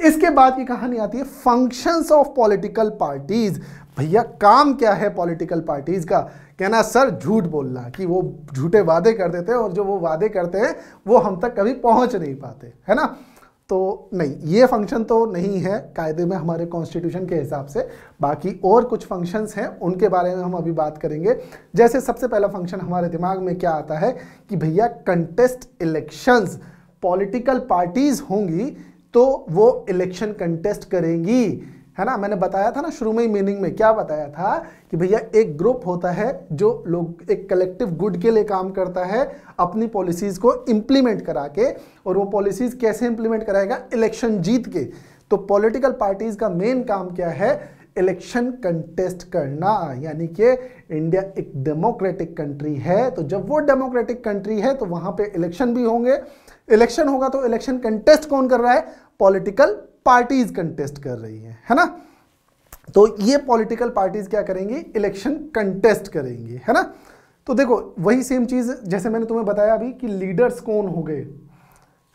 इसके बाद की कहानी आती है फ़ंक्शंस ऑफ़ पॉलिटिकल पार्टीज़ भैया, काम क्या है पॉलिटिकल पार्टीज़ का? कहना, सर, झूठ बोलना। कि वो झूठे वादे कर देते हैं और जो वो वादे करते हैं, वो हम तक कभी पहुँच नहीं पाते, है ना? तो नहीं, ये फ़ंक्शन तो नहीं है कायदे में हमारे कॉन्स्टिट्यूशन के हिसाब से। बाकी और कुछ फ़ंक्शंस हैं, उनके बारे में हम अभी बात करेंगे। जैसे सबसे पहला फ़ंक्शन हमारे दिमाग में क्या आता है कि भैया कंटेस्ट इलेक्शंस पॉलिटिकल पार्टीज़ होंगी तो वो इलेक्शन कंटेस्ट करेंगी। है ना? मैंने बताया था ना शुरू में ही मीनिंग में, क्या बताया था कि भैया एक ग्रुप होता है जो लोग, एक कलेक्टिव गुड के लिए काम करता है, अपनी पॉलिसीज़ को इंप्लीमेंट करा के, और वो पॉलिसीज़ कैसे इंप्लीमेंट कराएगा? इलेक्शन जीत के। तो पॉलिटिकल पार्टीज़ का मेन काम क्या है? इलेक्शन कंटेस्ट करना। यानी कि इंडिया एक डेमोक्रेटिक कंट्री है। तो जब वो डेमोक्रेटिक कंट्री है तो वहाँ पे इलेक्शन भी होंगे। इलेक्शन होगा तो इलेक्शन कंटेस्ट कौन कर रहा है? पॉलिटिकल पार्टीज़ कंटेस्ट कर रही है है ना? तो ये पॉलिटिकल पार्टीज़ क्या करेंगी? इलेक्शन कंटेस्ट करेंगी, है ना? तो देखो, वही सेम चीज़ जैसे मैंने तुम्हें बताया अभी कि लीडर्स कौन हो गए,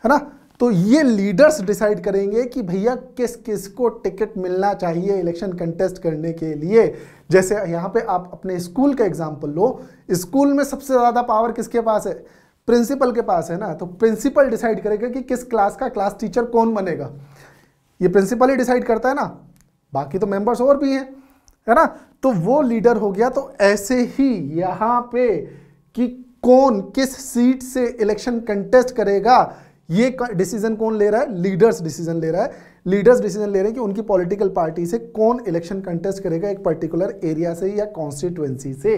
है ना? तो ये लीडर्स डिसाइड करेंगे कि भैया किस किस को टिकट मिलना चाहिए इलेक्शन कंटेस्ट करने के लिए। जैसे यहाँ पे आप अपने स्कूल का एग्ज़ाम्पल लो। स्कूल में सबसे ज़्यादा पावर किसके पास है? प्रिंसिपल के पास है ना? तो प्रिंसिपल डिसाइड करेगा कि किस क्लास का क्लास टीचर कौन बनेगा। ये प्रिंसिपल ही डिसाइड करता है ना। बाकी तो मेंबर्स और भी हैं, है ना? तो वो लीडर हो गया तो ऐसे ही यहाँ पे कि कौन किस सीट से इलेक्शन कंटेस्ट करेगा, ये डिसीज़न कौन ले रहा है? लीडर्स डिसीज़न ले रहा है। लीडर्स डिसीज़न ले रहे हैं कि उनकी पॉलिटिकल पार्टी से कौन इलेक्शन कंटेस्ट करेगा एक पर्टिकुलर एरिया से या कॉन्स्टिट्युएंसी से।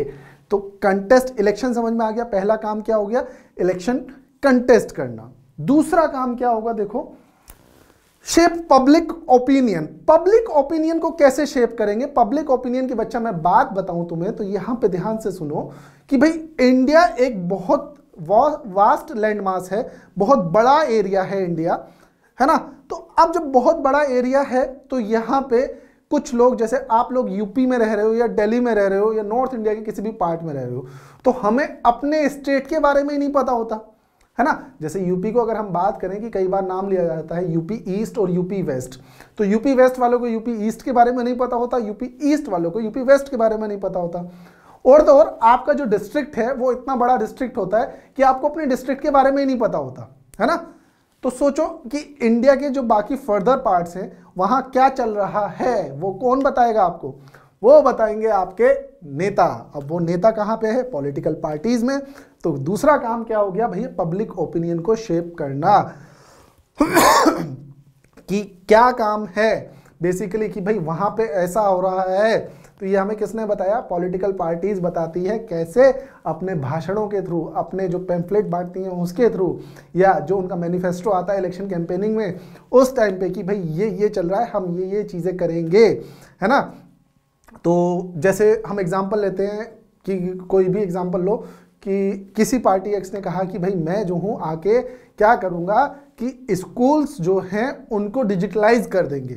तो कंटेस्ट इलेक्शन समझ में आ गया। पहला काम क्या हो गया? इलेक्शन कंटेस्ट करना। दूसरा काम क्या होगा, देखो shape public opinion public opinion को कैसे शेप करेंगे? पब्लिक ओपिनियन की बच्चा मैं बात बताऊँ तुम्हें तो यहाँ पे ध्यान से सुनो कि भाई इंडिया एक बहुत वास्ट लैंड मास है, बहुत बड़ा एरिया है इंडिया है ना? तो अब जब बहुत बड़ा एरिया है तो यहाँ पे कुछ लोग, जैसे आप लोग यूपी में रह रहे हो या दिल्ली में रह रहे हो या नॉर्थ इंडिया के किसी भी पार्ट में रह रहे हो तो हमें अपने स्टेट के बारे में ही नहीं पता होता। है ना? जैसे यूपी को अगर हम बात करें कि कई बार नाम लिया जाता है यूपी ईस्ट और यूपी वेस्ट तो यूपी वेस्ट वालों को यूपी ईस्ट के बारे में नहीं पता होता यूपी ईस्ट वालों को यूपी वेस्ट के बारे में नहीं पता होता। और तो और, आपका जो डिस्ट्रिक्ट है, वो इतना बड़ा डिस्ट्रिक्ट होता है कि आपको अपने डिस्ट्रिक्ट के बारे में ही नहीं पता होता, है ना? तो सोचो कि इंडिया के जो बाकी फर्दर पार्ट्स हैं, वहाँ क्या चल रहा है? वो कौन बताएगा आपको? वो बताएँगे आपके नेता। अब वो नेता कहाँ पे है? पॉलिटिकल पार्टीज़ में। तो दूसरा काम क्या हो गया? भैया पब्लिक ओपिनियन को शेप करना। कि क्या काम है? बेसिकली कि भाई, वहाँ पे ऐसा हो रहा है। तो ये हमें किसने बताया? पॉलिटिकल पार्टीज़ बताती है कैसे अपने भाषणों के थ्रू अपने जो पैम्फलेट बांटती हैं उसके थ्रू या जो उनका मैनिफेस्टो आता है इलेक्शन कैंपेनिंग में, उस टाइम पे कि भाई, ये ये चल रहा है, हम ये ये चीज़ें करेंगे। है ना? तो जैसे हम एग्ज़ाम्पल लेते हैं कि कोई भी एग्ज़ाम्पल लो कि किसी पार्टी एक्स ने कहा कि भाई मैं जो हूँ, आके क्या करूँगा कि स्कूल्स जो हैं, उनको डिजिटलाइज कर देंगे।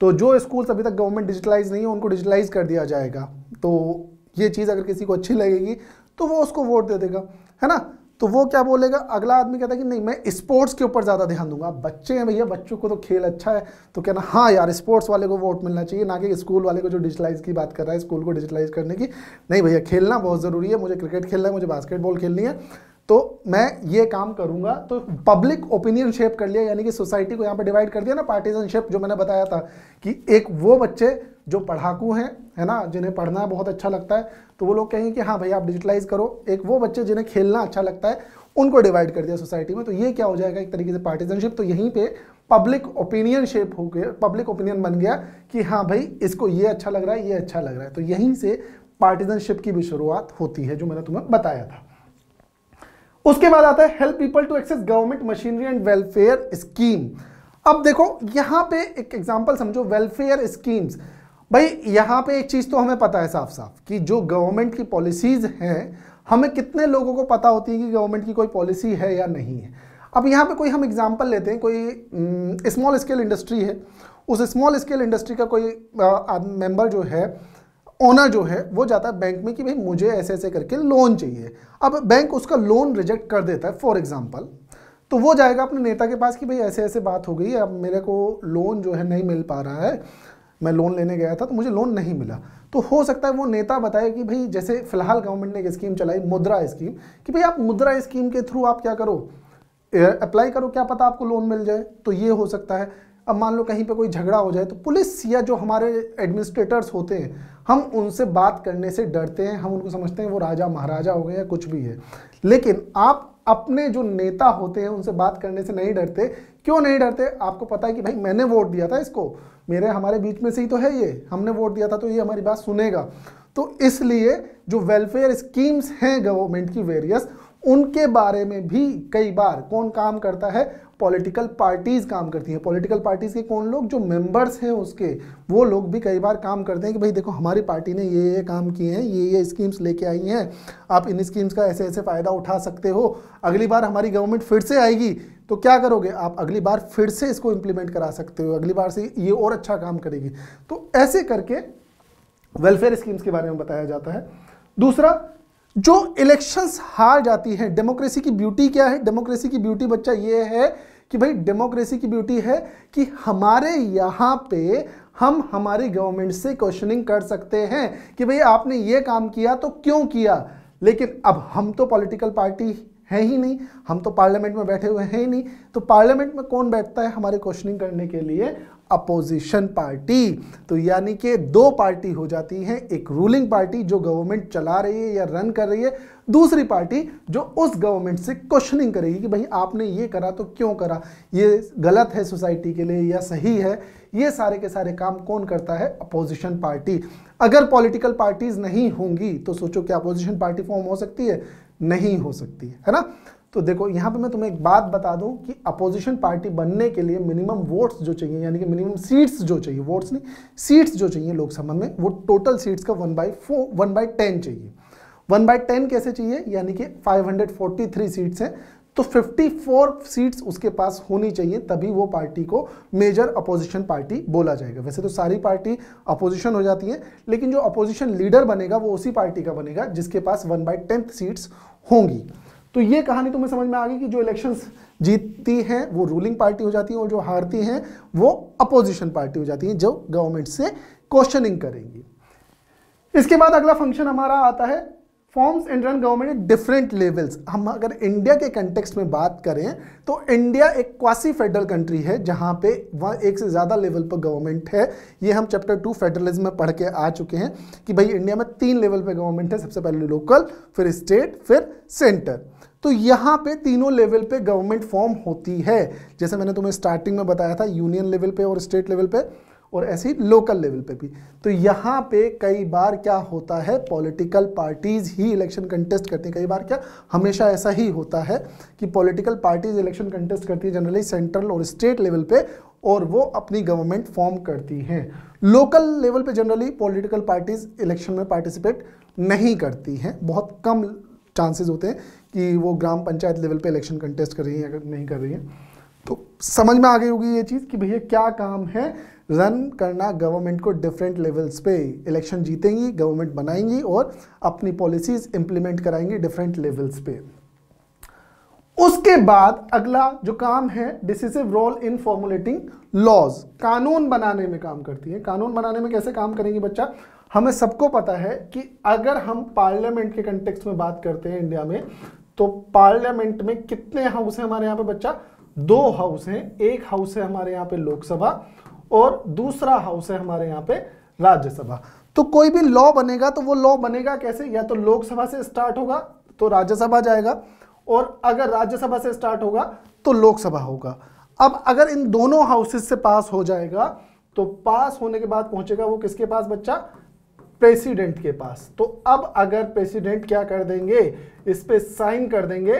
तो जो स्कूल्स अभी तक गवर्नमेंट डिजिटलाइज नहीं है, उनको डिजिटलाइज कर दिया जाएगा। तो ये चीज़ अगर किसी को अच्छी लगेगी तो वो उसको वोट दे देगा। है ना? तो वो क्या बोलेगा? अगला आदमी कहता है कि नहीं, मैं स्पोर्ट्स के ऊपर ज़्यादा ध्यान दूँगा। बच्चे हैं भैया, बच्चों को तो खेल अच्छा है तो कहना हाँ यार स्पोर्ट्स वाले को वोट मिलना चाहिए, ना कि स्कूल वाले को जो डिजिटलाइज की बात कर रहा है स्कूल को डिजिटलाइज करने की। नहीं भैया, खेलना बहुत ज़रूरी है, मुझे क्रिकेट खेलना है, मुझे बास्केटबॉल खेलनी है। तो मैं ये काम करूँगा। तो पब्लिक ओपिनियन शेप कर लिया, यानी कि सोसाइटी को यहाँ पर डिवाइड कर दिया ना पार्टीजनशिप जो मैंने बताया था कि एक वो बच्चे जो पढ़ाकू हैं, है ना, जिन्हें पढ़ना बहुत अच्छा लगता है तो वो लोग कहेंगे कि हाँ भाई, आप डिजिटलाइज करो। एक वो बच्चे जिन्हें खेलना अच्छा लगता है, उनको डिवाइड कर दिया सोसाइटी में तो ये क्या हो जाएगा एक तरीके से पार्टीजनशिप तो यहीं पे पब्लिक ओपिनियन शेप हो गया पब्लिक ओपिनियन बन गया कि हाँ भाई, इसको ये अच्छा लग रहा है, ये अच्छा लग रहा है। तो यहीं से पार्टीजनशिप की भी शुरुआत होती है, जो मैंने तुम्हें बताया था। उसके बाद आता है help people to access government machinery and welfare scheme अब देखो, यहाँ पे एक एग्जांपल समझो वेलफेयर स्कीम्स भाई, यहाँ पे एक चीज़ तो हमें पता है साफ़ साफ़ कि जो गवर्नमेंट की पॉलिसीज़ हैं, हमें कितने लोगों को पता होती है कि गवर्नमेंट की कोई पॉलिसी है या नहीं है। अब यहाँ पे कोई हम एग्जांपल लेते हैं, कोई स्मॉल स्केल इंडस्ट्री है। उस स्मॉल स्केल इंडस्ट्री का कोई मेंबर जो है ओनर जो है, वो जाता है बैंक में कि भाई, मुझे ऐसे ऐसे करके लोन चाहिए। अब बैंक उसका लोन रिजेक्ट कर देता है फॉर एग्ज़ाम्पल तो वो जाएगा अपने नेता के पास कि भाई ऐसे ऐसे बात हो गई अब मेरे को लोन जो है नहीं मिल पा रहा है। मैं लोन लेने गया था तो मुझे लोन नहीं मिला। तो हो सकता है वो नेता बताए कि भाई, जैसे फ़िलहाल गवर्नमेंट ने एक स्कीम चलाई, मुद्रा स्कीम कि भाई आप मुद्रा स्कीम के थ्रू आप क्या करो? अप्लाई करो, क्या पता आपको लोन मिल जाए? तो ये हो सकता है। अब मान लो कहीं पे कोई झगड़ा हो जाए तो पुलिस या जो हमारे एडमिनिस्ट्रेटर्स होते हैं, हम उनसे बात करने से डरते हैं, हम उनको समझते हैं वो राजा महाराजा हो गए या कुछ भी है। लेकिन आप अपने जो नेता होते हैं, उनसे बात करने से नहीं डरते क्यों नहीं डरते? आपको पता है कि भाई मैंने वोट दिया था इसको। मेरे, हमारे बीच में से ही तो है ये। हमने वोट दिया था तो ये हमारी बात सुनेगा। तो इसलिए जो वेलफेयर स्कीम्स हैं गवर्नमेंट की वेरियस उनके बारे में भी कई बार कौन काम करता है? पॉलिटिकल पार्टीज़ काम करती हैं। पॉलिटिकल पार्टीज़ के कौन लोग? जो मेंबर्स हैं उसके। वो लोग भी कई बार काम करते हैं कि भाई देखो, हमारी पार्टी ने ये ये काम किए हैं, ये ये स्कीम्स लेके आई हैं। आप इन स्कीम्स का ऐसे ऐसे फ़ायदा उठा सकते हो। अगली बार हमारी गवर्नमेंट फिर से आएगी। तो क्या करोगे? आप अगली बार फिर से इसको इम्प्लीमेंट करा सकते हो। अगली बार से ये और अच्छा काम करेगी। तो ऐसे करके वेलफेयर स्कीम्स के बारे में बताया जाता है। दूसरा, जो इलेक्शंस हार जाती हैं डेमोक्रेसी की ब्यूटी क्या है? डेमोक्रेसी की ब्यूटी बच्चा ये है कि भाई डेमोक्रेसी की ब्यूटी है कि हमारे यहाँ पे हम हमारी गवर्नमेंट से क्वेश्चनिंग कर सकते हैं कि भाई आपने ये काम किया तो क्यों किया? लेकिन अब हम तो पॉलिटिकल पार्टी है ही नहीं, हम तो पार्लियामेंट में बैठे हुए हैं ही नहीं। तो पार्लियामेंट में कौन बैठता है हमारे क्वेश्चनिंग करने के लिए? अपोजिशन पार्टी तो यानी कि दो पार्टी हो जाती है, एक रूलिंग पार्टी जो गवर्नमेंट चला रही है या रन कर रही है, दूसरी पार्टी जो उस गवर्नमेंट से क्वेश्चनिंग करेगी कि भाई आपने ये करा तो क्यों करा? ये गलत है सोसाइटी के लिए या सही है? ये सारे के सारे काम कौन करता है? अपोजिशन पार्टी अगर पॉलिटिकल पार्टीज़ नहीं होंगी तो सोचो क्या अपोजिशन पार्टी फॉर्म हो सकती है? नहीं हो सकती, है ना? तो देखो, यहाँ पे मैं तुम्हें एक बात बता दूँ कि अपोजिशन पार्टी बनने के लिए मिनिमम वोट्स जो चाहिए, यानी कि मिनिमम सीट्स जो चाहिए वोट्स नहीं सीट्स जो चाहिए लोकसभा में, वो टोटल सीट्स का one by four one by ten चाहिए। वन बाई टेन कैसे चाहिए? यानी कि 543 सीट्स हैं तो 54 सीट्स उसके पास होनी चाहिए, तभी वो पार्टी को मेजर अपोजिशन पार्टी बोला जाएगा। वैसे तो सारी पार्टी अपोजिशन हो जाती है, लेकिन जो अपोजिशन लीडर बनेगा, वो उसी पार्टी का बनेगा, जिसके पास वन बाई टेंथ सीट्स होंगी। तो ये कहानी तुम्हें समझ में आ गई कि जो इलेक्शंस जीतती हैं, वो रूलिंग पार्टी हो जाती है और जो हारती हैं, वो अपोजिशन पार्टी हो जाती है, जो गवर्नमेंट से क्वेश्चनिंग करेंगी। इसके बाद अगला फ़ंक्शन हमारा आता है forms Indian government at different levels हम अगर इंडिया के कंटेक्स्ट में बात करें तो इंडिया एक क्वासी फेडरल कंट्री है, जहाँ पे वह एक से ज़्यादा लेवल पर गवर्नमेंट है। ये हम चैप्टर टू फेडरलिज्म में पढ़ के आ चुके हैं कि भाई इंडिया में तीन लेवल पे गवर्नमेंट है, सबसे पहले लोकल फिर स्टेट फिर सेंटर तो यहाँ पे तीनों लेवल पे गवर्नमेंट फॉर्म होती है। जैसे मैंने तुम्हें स्टार्टिंग में बताया था यूनियन लेवल पे और स्टेट लेवल पे और ऐसे ही लोकल लेवल पे भी। तो यहाँ पे कई बार क्या होता है पॉलिटिकल पार्टीज़ ही इलेक्शन कंटेस्ट करती हैं। कई बार क्या, हमेशा ऐसा ही होता है कि पॉलिटिकल पार्टीज़ इलेक्शन कंटेस्ट करती है जनरली सेंट्रल और स्टेट लेवल पे और वो अपनी गवर्नमेंट फॉर्म करती हैं। लोकल लेवल पे जनरली पॉलिटिकल पार्टीज़ इलेक्शन में पार्टिसिपेट नहीं करती हैं। बहुत कम चांसेस होते हैं कि वो ग्राम पंचायत लेवल पे इलेक्शन कंटेस्ट कर रही हैं या नहीं कर रही हैं। तो समझ में आ गई होगी ये चीज़ कि भैया क्या काम है रन करना गवर्नमेंट को डिफरेंट लेवल्स पे इलेक्शन जीतेंगी गवर्नमेंट बनाएँगी और अपनी पॉलिसीज़ इंप्लीमेंट कराएँगी डिफरेंट लेवल्स पे। उसके बाद अगला जो काम है decisive role in formulating laws कानून बनाने में काम करती है। कानून बनाने में कैसे काम करेंगी बच्चा? हमें सबको पता है कि अगर हम पार्लियामेंट के कंटेक्स्ट में बात करते हैं इंडिया में तो पार्लियामेंट में कितने हाउस हैं हमारे यहाँ पे बच्चा? दो हाउस हैं। एक हाउस है हमारे यहाँ पे लोकसभा। और दूसरा हाउस है हमारे यहाँ पे राज्यसभा। तो कोई भी लॉ बनेगा तो वो लॉ बनेगा कैसे? या तो लोकसभा से स्टार्ट होगा तो राज्यसभा जाएगा, और अगर राज्यसभा से स्टार्ट होगा तो लोकसभा होगा। अब अगर इन दोनों हाउसेस से पास हो जाएगा तो पास होने के बाद पहुंचेगा वो किसके पास बच्चा? प्रेसिडेंट के पास। तो अब अगर प्रेसिडेंट क्या कर देंगे, इस पर साइन कर देंगे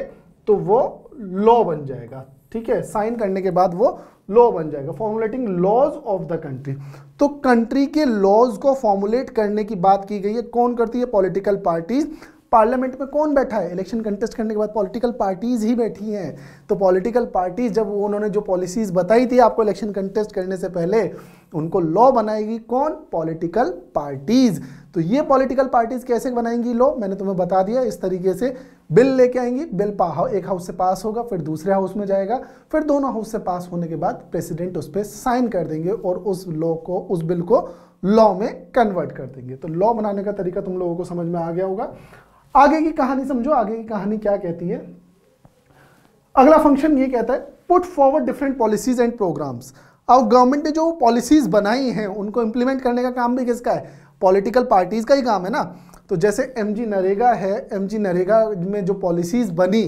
तो वो लॉ बन जाएगा। ठीक है, साइन करने के बाद वो लॉ बन जाएगा formulating laws of the country तो कंट्री के लॉज को फॉर्मुलेट करने की बात की गई है, कौन करती है? पॉलिटिकल पार्टीज़ पार्लियामेंट में कौन बैठा है? इलेक्शन कंटेस्ट करने के बाद पॉलिटिकल पार्टीज़ ही बैठी हैं। तो पॉलिटिकल पार्टीज़ जब उन्होंने जो पॉलिसीज़ बताई थी आपको इलेक्शन कंटेस्ट करने से पहले, उनको लॉ बनाएगी कौन? पॉलिटिकल पार्टीज़ तो ये पॉलिटिकल पार्टीज़ कैसे बनाएँगी लॉ मैंने तुम्हें बता दिया, इस तरीके से बिल लेके आएँगी, बिल एक हाउस से पास होगा, फिर दूसरे हाउस में जाएगा, फिर दोनों हाउस से पास होने के बाद प्रेसिडेंट उस पर साइन कर देंगे और उस लॉ को, उस बिल को लॉ में कन्वर्ट कर देंगे। तो लॉ बनाने का तरीका तुम लोगों को समझ में आ गया होगा। आगे की कहानी समझो, आगे की कहानी क्या कहती है? अगला फ़ंक्शन ये कहता है put forward different policies and programmes अब गवर्नमेंट ने जो पॉलिसीज़ बनाई हैं, उनको इंप्लीमेंट करने का काम भी किसका है? पॉलिटिकल पार्टीज़ का ही काम है ना? तो जैसे एम जी नरेगा है एम जी नरेगा में जो पॉलिसीज़ बनी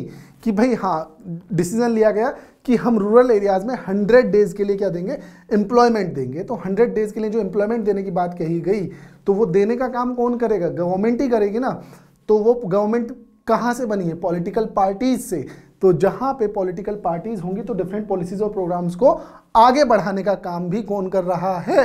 कि भाई हाँ डिसीज़न लिया गया कि हम रूरल एरियाज़ में 100 डेज़ के लिए क्या देंगे? एम्प्लॉयमेंट देंगे। तो 100 डेज़ के लिए जो एम्प्लॉयमेंट देने की बात कही गई तो वो देने का काम कौन करेगा? गवर्नमेंट ही करेगी ना? तो वो गवर्नमेंट कहाँ से बनी है? पॉलिटिकल पार्टीज़ से। तो जहाँ पे पॉलिटिकल पार्टीज़ होंगी तो डिफरेंट पॉलिसीज़ और प्रोग्राम्स को आगे बढ़ाने का काम भी कौन कर रहा है?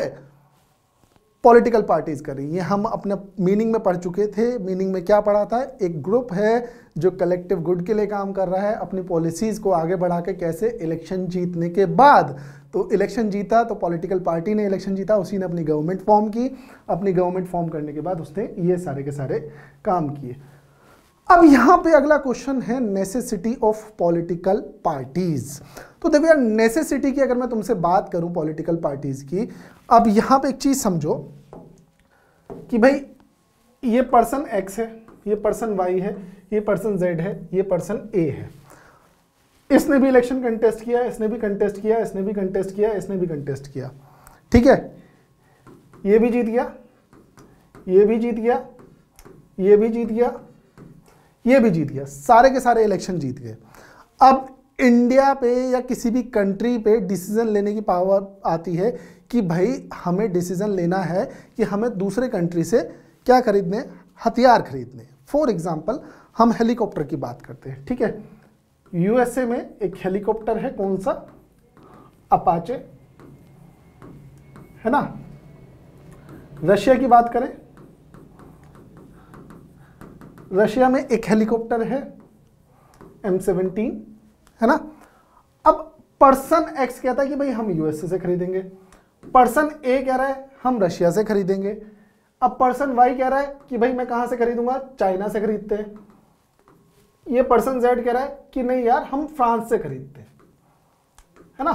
पॉलिटिकल पार्टीज़ कर रही है। हम अपने मीनिंग में पढ़ चुके थे। मीनिंग में क्या पढ़ा था? एक ग्रुप है जो कलेक्टिव गुड के लिए काम कर रहा है। अपनी पॉलिसीज़ को आगे बढ़ा के कैसे इलेक्शन जीतने के बाद तो इलेक्शन जीता तो पॉलिटिकल पार्टी ने इलेक्शन जीता, उसी ने अपनी गवर्नमेंट फॉर्म की। अपनी गवर्नमेंट फॉर्म करने के बाद उसने ये सारे के सारे काम किए। अब यहाँ पे अगला क्वेश्चन है नेसेसिटी ऑफ़ पॉलिटिकल पार्टीज़ तो देखो यार नेसेसिटी की अगर मैं तुमसे बात करूँ पॉलिटिकल पार्टीज़ की, अब यहाँ पे एक चीज़ समझो कि भाई, ये पर्सन एक्स है, ये पर्सन वाई है, ये पर्सन जेड है, ये पर्सन ए है। इसने भी इलेक्शन कंटेस्ट किया, इसने भी कंटेस्ट किया, इसने भी कंटेस्ट किया, इसने भी कंटेस्ट किया। ठीक है? ये भी जीत गया, ये भी जीत गया, ये भी जीत गया, ये भी जीत गया। सारे के सारे इलेक्शन जीत गए। अब इंडिया पे या किसी भी कंट्री पे डिसीज़न लेने की पावर आती है कि भाई हमें डिसीज़न लेना है कि हमें दूसरे कंट्री से क्या खरीदने, हथियार खरीदने। फॉर एग्ज़ाम्पल हम हेलीकॉप्टर की बात करते हैं, ठीक है? यूएसए में एक हेलीकॉप्टर है, कौन सा? अपाचे है ना? रशिया की बात करें। रशिया में एक हेलीकॉप्टर है एम सेवनटीन है ना? अब पर्सन एक्स कहता है कि भाई हम यूएसए से खरीदेंगे। पर्सन ए कह रहा है, हम रशिया से खरीदेंगे। अब पर्सन वाई कह रहा है कि भाई मैं कहाँ से खरीदूँगा? चाइना से खरीदते हैं। ये पर्सन जेड कह रहा है कि नहीं यार, हम फ्रांस से खरीदते हैं। है ना?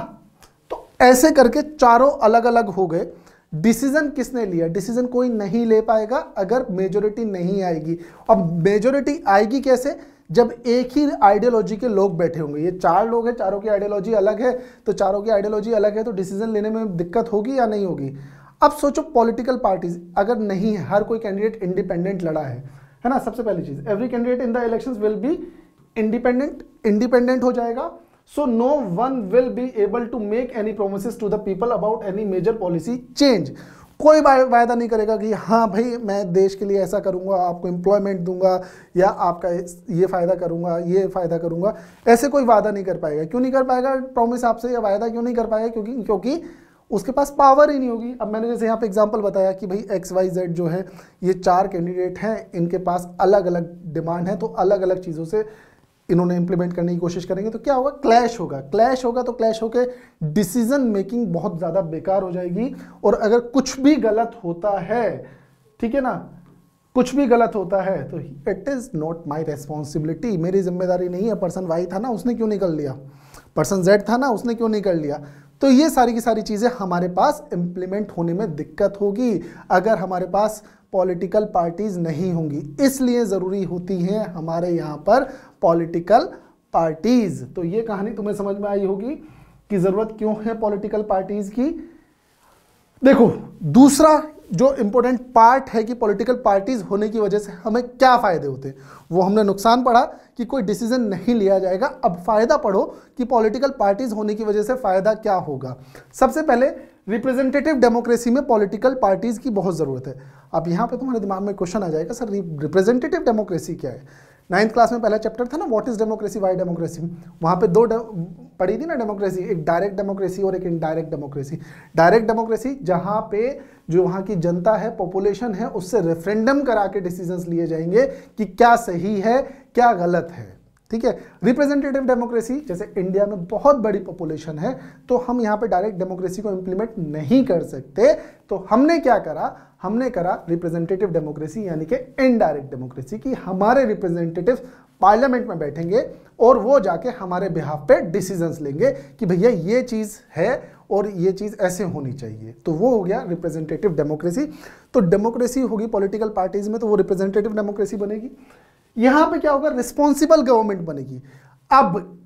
तो ऐसे करके चारों अलग अलग हो गए। डिसीज़न किसने लिया? डिसीज़न कोई नहीं ले पाएगा अगर मेजोरिटी नहीं आएगी। अब मेजोरिटी आएगी कैसे? जब एक ही आइडियोलॉजी के लोग बैठे होंगे, ये चार लोग हैं, चारों की आइडियोलॉजी अलग है तो चारों की आइडियोलॉजी अलग है तो डिसीज़न लेने में दिक्कत होगी या नहीं होगी? अब सोचो पॉलिटिकल पार्टीज़ अगर नहीं है, हर कोई कैंडिडेट इंडिपेंडेंट लड़ा है है ना? सबसे पहली चीज़ every candidate in the election will be independent independent हो जाएगा so no one will be able to make any promise to the people about any major policy change कोई वायदा नहीं करेगा कि हाँ भाई, मैं देश के लिए ऐसा करूँगा, आपको एम्प्लॉयमेंट दूँगा, या आपका ये फ़ायदा करूँगा, ये फ़ायदा करूँगा। ऐसे कोई वादा नहीं कर पाएगा। क्यों नहीं कर पाएगा? प्रॉमिस आपसे या वायदा क्यों नहीं कर पाएगा? क्योंकि क्योंकि उसके पास पावर ही नहीं होगी। अब मैंने जैसे यहाँ पे एग्जांपल बताया कि भाई एक्स वाई जेड जो है, ये चार कैंडिडेट हैं, इनके पास अलग अलग डिमांड है तो अलग अलग चीज़ों से इन्होंने इंप्लीमेंट करने की कोशिश करेंगे तो क्या होगा? क्लैश होगा। क्लैश होगा तो क्लैश होकर डिसीज़न मेकिंग बहुत ज़्यादा बेकार हो जाएगी। और अगर कुछ भी गलत होता है, ठीक है ना? कुछ भी गलत होता है तो it is not my responsibility मेरी ज़िम्मेदारी नहीं है। पर्सन वाई था ना, उसने क्यों निकल लिया? पर्सन जेड था ना, उसने क्यों निकल लिया? तो ये सारी की सारी चीज़ें हमारे पास इंप्लीमेंट होने में दिक्कत होगी। अगर हमारे पास पॉलिटिकल पार्टीज़ नहीं होंगी। इसलिए ज़रूरी होती हैं हमारे यहाँ पर पॉलिटिकल पार्टीज़ तो ये कहानी तुम्हें समझ में आई होगी कि ज़रूरत क्यों है पॉलिटिकल पार्टीज़ की। देखो, दूसरा जो इंपॉर्टेंट पार्ट है कि पॉलिटिकल पार्टीज़ होने की वजह से हमें क्या फ़ायदे होते हैं, वो हमने नुकसान पढ़ा कि कोई डिसीज़न नहीं लिया जाएगा। अब फ़ायदा पढ़ो कि पॉलिटिकल पार्टीज़ होने की वजह से फ़ायदा क्या होगा। सबसे पहले रिप्रेजेंटेटिव डेमोक्रेसी में पॉलिटिकल पार्टीज़ की बहुत ज़रूरत है। अब यहाँ पे तुम्हारे दिमाग में क्वेश्चन आ जाएगा, सर रिप्रेजेंटेटिव डेमोक्रेसी क्या है? नाइन्थ क्लास में पहला चैप्टर था ना what is democracy why democracy वहाँ पे दो पढ़ी थी ना डेमोक्रेसी एक डायरेक्ट डेमोक्रेसी और एक इनडायरेक्ट डेमोक्रेसी डायरेक्ट डेमोक्रेसी जहाँ पे जो वहाँ की जनता है पॉपुलेशन है, उससे रेफरेंडम करा के डिसीज़न लिए जाएँगे कि क्या सही है, क्या गलत है। ठीक है? रिप्रेजेंटेटिव डेमोक्रेसी जैसे इंडिया में बहुत बड़ी पॉपुलेशन है तो हम यहाँ पे डायरेक्ट डेमोक्रेसी को इंप्लीमेंट नहीं कर सकते। तो हमने क्या करा? हमने करा रिप्रेजेंटेटिव डेमोक्रेसी यानी कि इनडायरेक्ट डेमोक्रेसी की हमारे रिप्रेजेंटेटिव पार्लियामेंट में बैठेंगे और वो जाके हमारे बिहाफ पे डिसीजंस लेंगे कि भैया ये चीज़ है और ये चीज़ ऐसे होनी चाहिए। तो वो हो गया रिप्रेजेंटेटिव डेमोक्रेसी तो डेमोक्रेसी होगी पॉलिटिकल पार्टीज़ में तो वो रिप्रेजेंटेटिव डेमोक्रेसी बनेगी। यहाँ पे क्या होगा रिस्पॉन्सिबल गवर्नमेंट बनेगी। अब,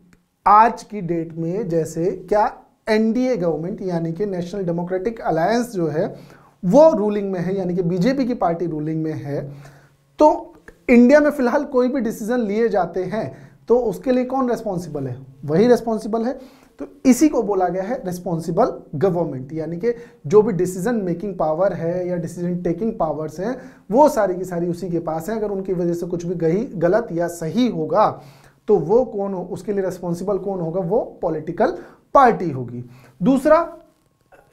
आज की डेट में जैसे क्या एनडीए गवर्नमेंट यानी कि नेशनल डेमोक्रेटिक अलायंस जो है, वो रूलिंग में है, यानी कि बीजेपी की पार्टी रूलिंग में है। तो इंडिया में फ़िलहाल कोई भी डिसीज़न लिए जाते हैं तो उसके लिए कौन रेस्पॉन्सिबल है? वही रेस्पॉन्सिबल है। तो इसी को बोला गया है रिस्पॉन्सिबल गवर्नमेंट यानी कि जो भी डिसीज़न मेकिंग पावर है या डिसीज़न टेकिंग पावर्स हैं, वो सारी की सारी उसी के पास है। अगर उनकी वजह से कुछ भी गही, गलत या सही होगा तो वो कौन हो? उसके लिए रेस्पॉन्सिबल कौन होगा? वो पॉलिटिकल पार्टी होगी। दूसरा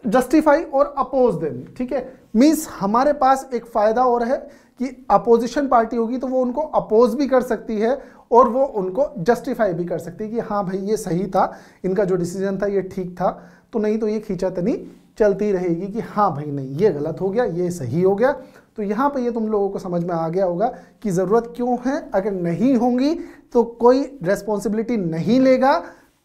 जस्टिफाई और अपोज देम ठीक है? मीन्स हमारे पास एक फ़ायदा और है कि अपोजिशन पार्टी होगी तो वो उनको अपोज भी कर सकती है और वो उनको जस्टिफाई भी कर सकती है कि हाँ भाई, ये सही था, इनका जो डिसीज़न था, ये ठीक था तो नहीं तो ये खींचातनी चलती रहेगी कि हाँ भाई, नहीं, ये गलत हो गया, ये सही हो गया। तो यहाँ पे ये तुम लोगों को समझ में आ गया होगा कि ज़रूरत क्यों है। अगर नहीं होंगी तो कोई रेस्पॉन्सिबिलिटी नहीं लेगा,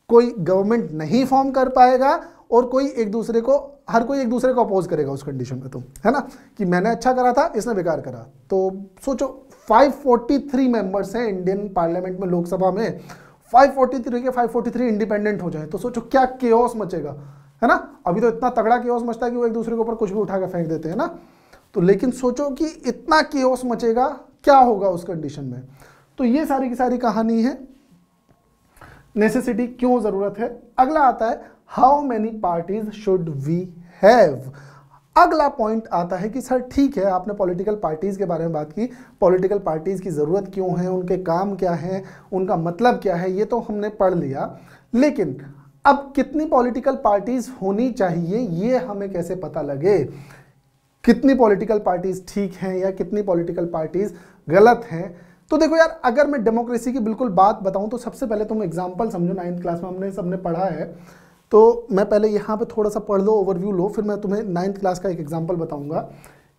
कोई गवर्नमेंट नहीं फॉर्म कर पाएगा और कोई एक दूसरे को, हर कोई एक दूसरे को अपोज करेगा उस कंडीशन में तुम है ना? कि मैंने अच्छा करा था, इसने बेकार करा। तो सोचो 543 मेंबर्स हैं इंडियन पार्लियामेंट में, लोकसभा में। 543 के 543 इंडिपेंडेंट हो जाए तो सोचो क्या केओस मचेगा, है ना? अभी तो इतना तगड़ा केओस मचता है कि वो एक दूसरे के ऊपर कुछ भी उठा के फेंक देते हैं ना? तो लेकिन सोचो कि इतना केओस मचेगा, क्या होगा उस कंडीशन में? तो ये सारी की सारी कहानी है। नेसेसिटी क्यों ज़रूरत है? अगला आता है how many parties should we have अगला पॉइंट आता है कि, सर, ठीक है, आपने पॉलिटिकल पार्टीज़ के बारे में बात की। पॉलिटिकल पार्टीज़ की ज़रूरत क्यों है? उनके काम क्या है? उनका मतलब क्या है? ये तो हमने पढ़ लिया। लेकिन अब कितनी पॉलिटिकल पार्टीज़ होनी चाहिए, ये हमें कैसे पता लगे? कितनी पॉलिटिकल पार्टीज़ ठीक हैं या कितनी पॉलिटिकल पार्टीज़ गलत हैं? तो देखो यार, अगर मैं डेमोक्रेसी की बिल्कुल बात बताऊँ तो सबसे पहले तुम एग्ज़ाम्पल समझो नाइन्थ क्लास में हमने सबने पढ़ा है। तो मैं पहले यहाँ पे थोड़ा सा पढ़ लो ओवरव्यू लो, फिर मैं तुम्हें नाइन्थ क्लास का एक एग्ज़ाम्पल बताऊँगा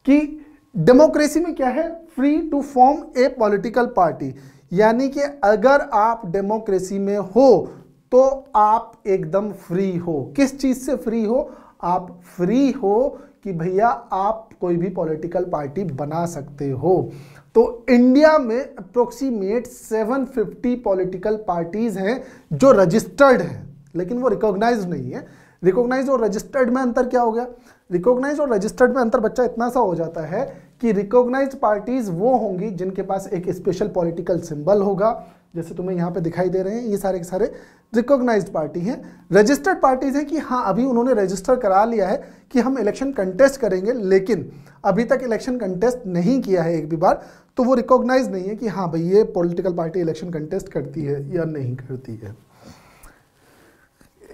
कि डेमोक्रेसी में क्या है? Free to form a political party यानी कि अगर आप डेमोक्रेसी में हो तो आप एकदम फ्री हो। किस चीज़ से फ्री हो? आप फ्री हो कि भैया आप कोई भी पॉलिटिकल पार्टी बना सकते हो। तो इंडिया में अप्रोक्सीमेट 750 पॉलिटिकल पार्टीज़ हैं जो रजिस्टर्ड हैं। लेकिन वो रिकॉग्नाइज नहीं है। रिकॉग्नाइज और रजिस्टर्ड में अंतर क्या हो गया? रिकॉग्नाइज और रजिस्टर्ड में अंतर बच्चा इतना सा हो जाता है कि रिकॉग्नाइज पार्टीज़ वो होंगी जिनके पास एक स्पेशल पॉलिटिकल सिंबल होगा। जैसे तुम्हें यहाँ पे दिखाई दे रहे हैं, ये सारे के सारे रिकॉग्नाइज्ड पार्टी हैं। रजिस्टर्ड पार्टीज़ हैं कि हाँ अभी उन्होंने रजिस्टर करा लिया है कि हम इलेक्शन कंटेस्ट करेंगे, लेकिन अभी तक इलेक्शन कंटेस्ट नहीं किया है एक भी बार तो वो रिकॉग्नाइज नहीं है कि हाँ भाई, ये पॉलिटिकल पार्टी इलेक्शन कंटेस्ट करती है या नहीं करती है।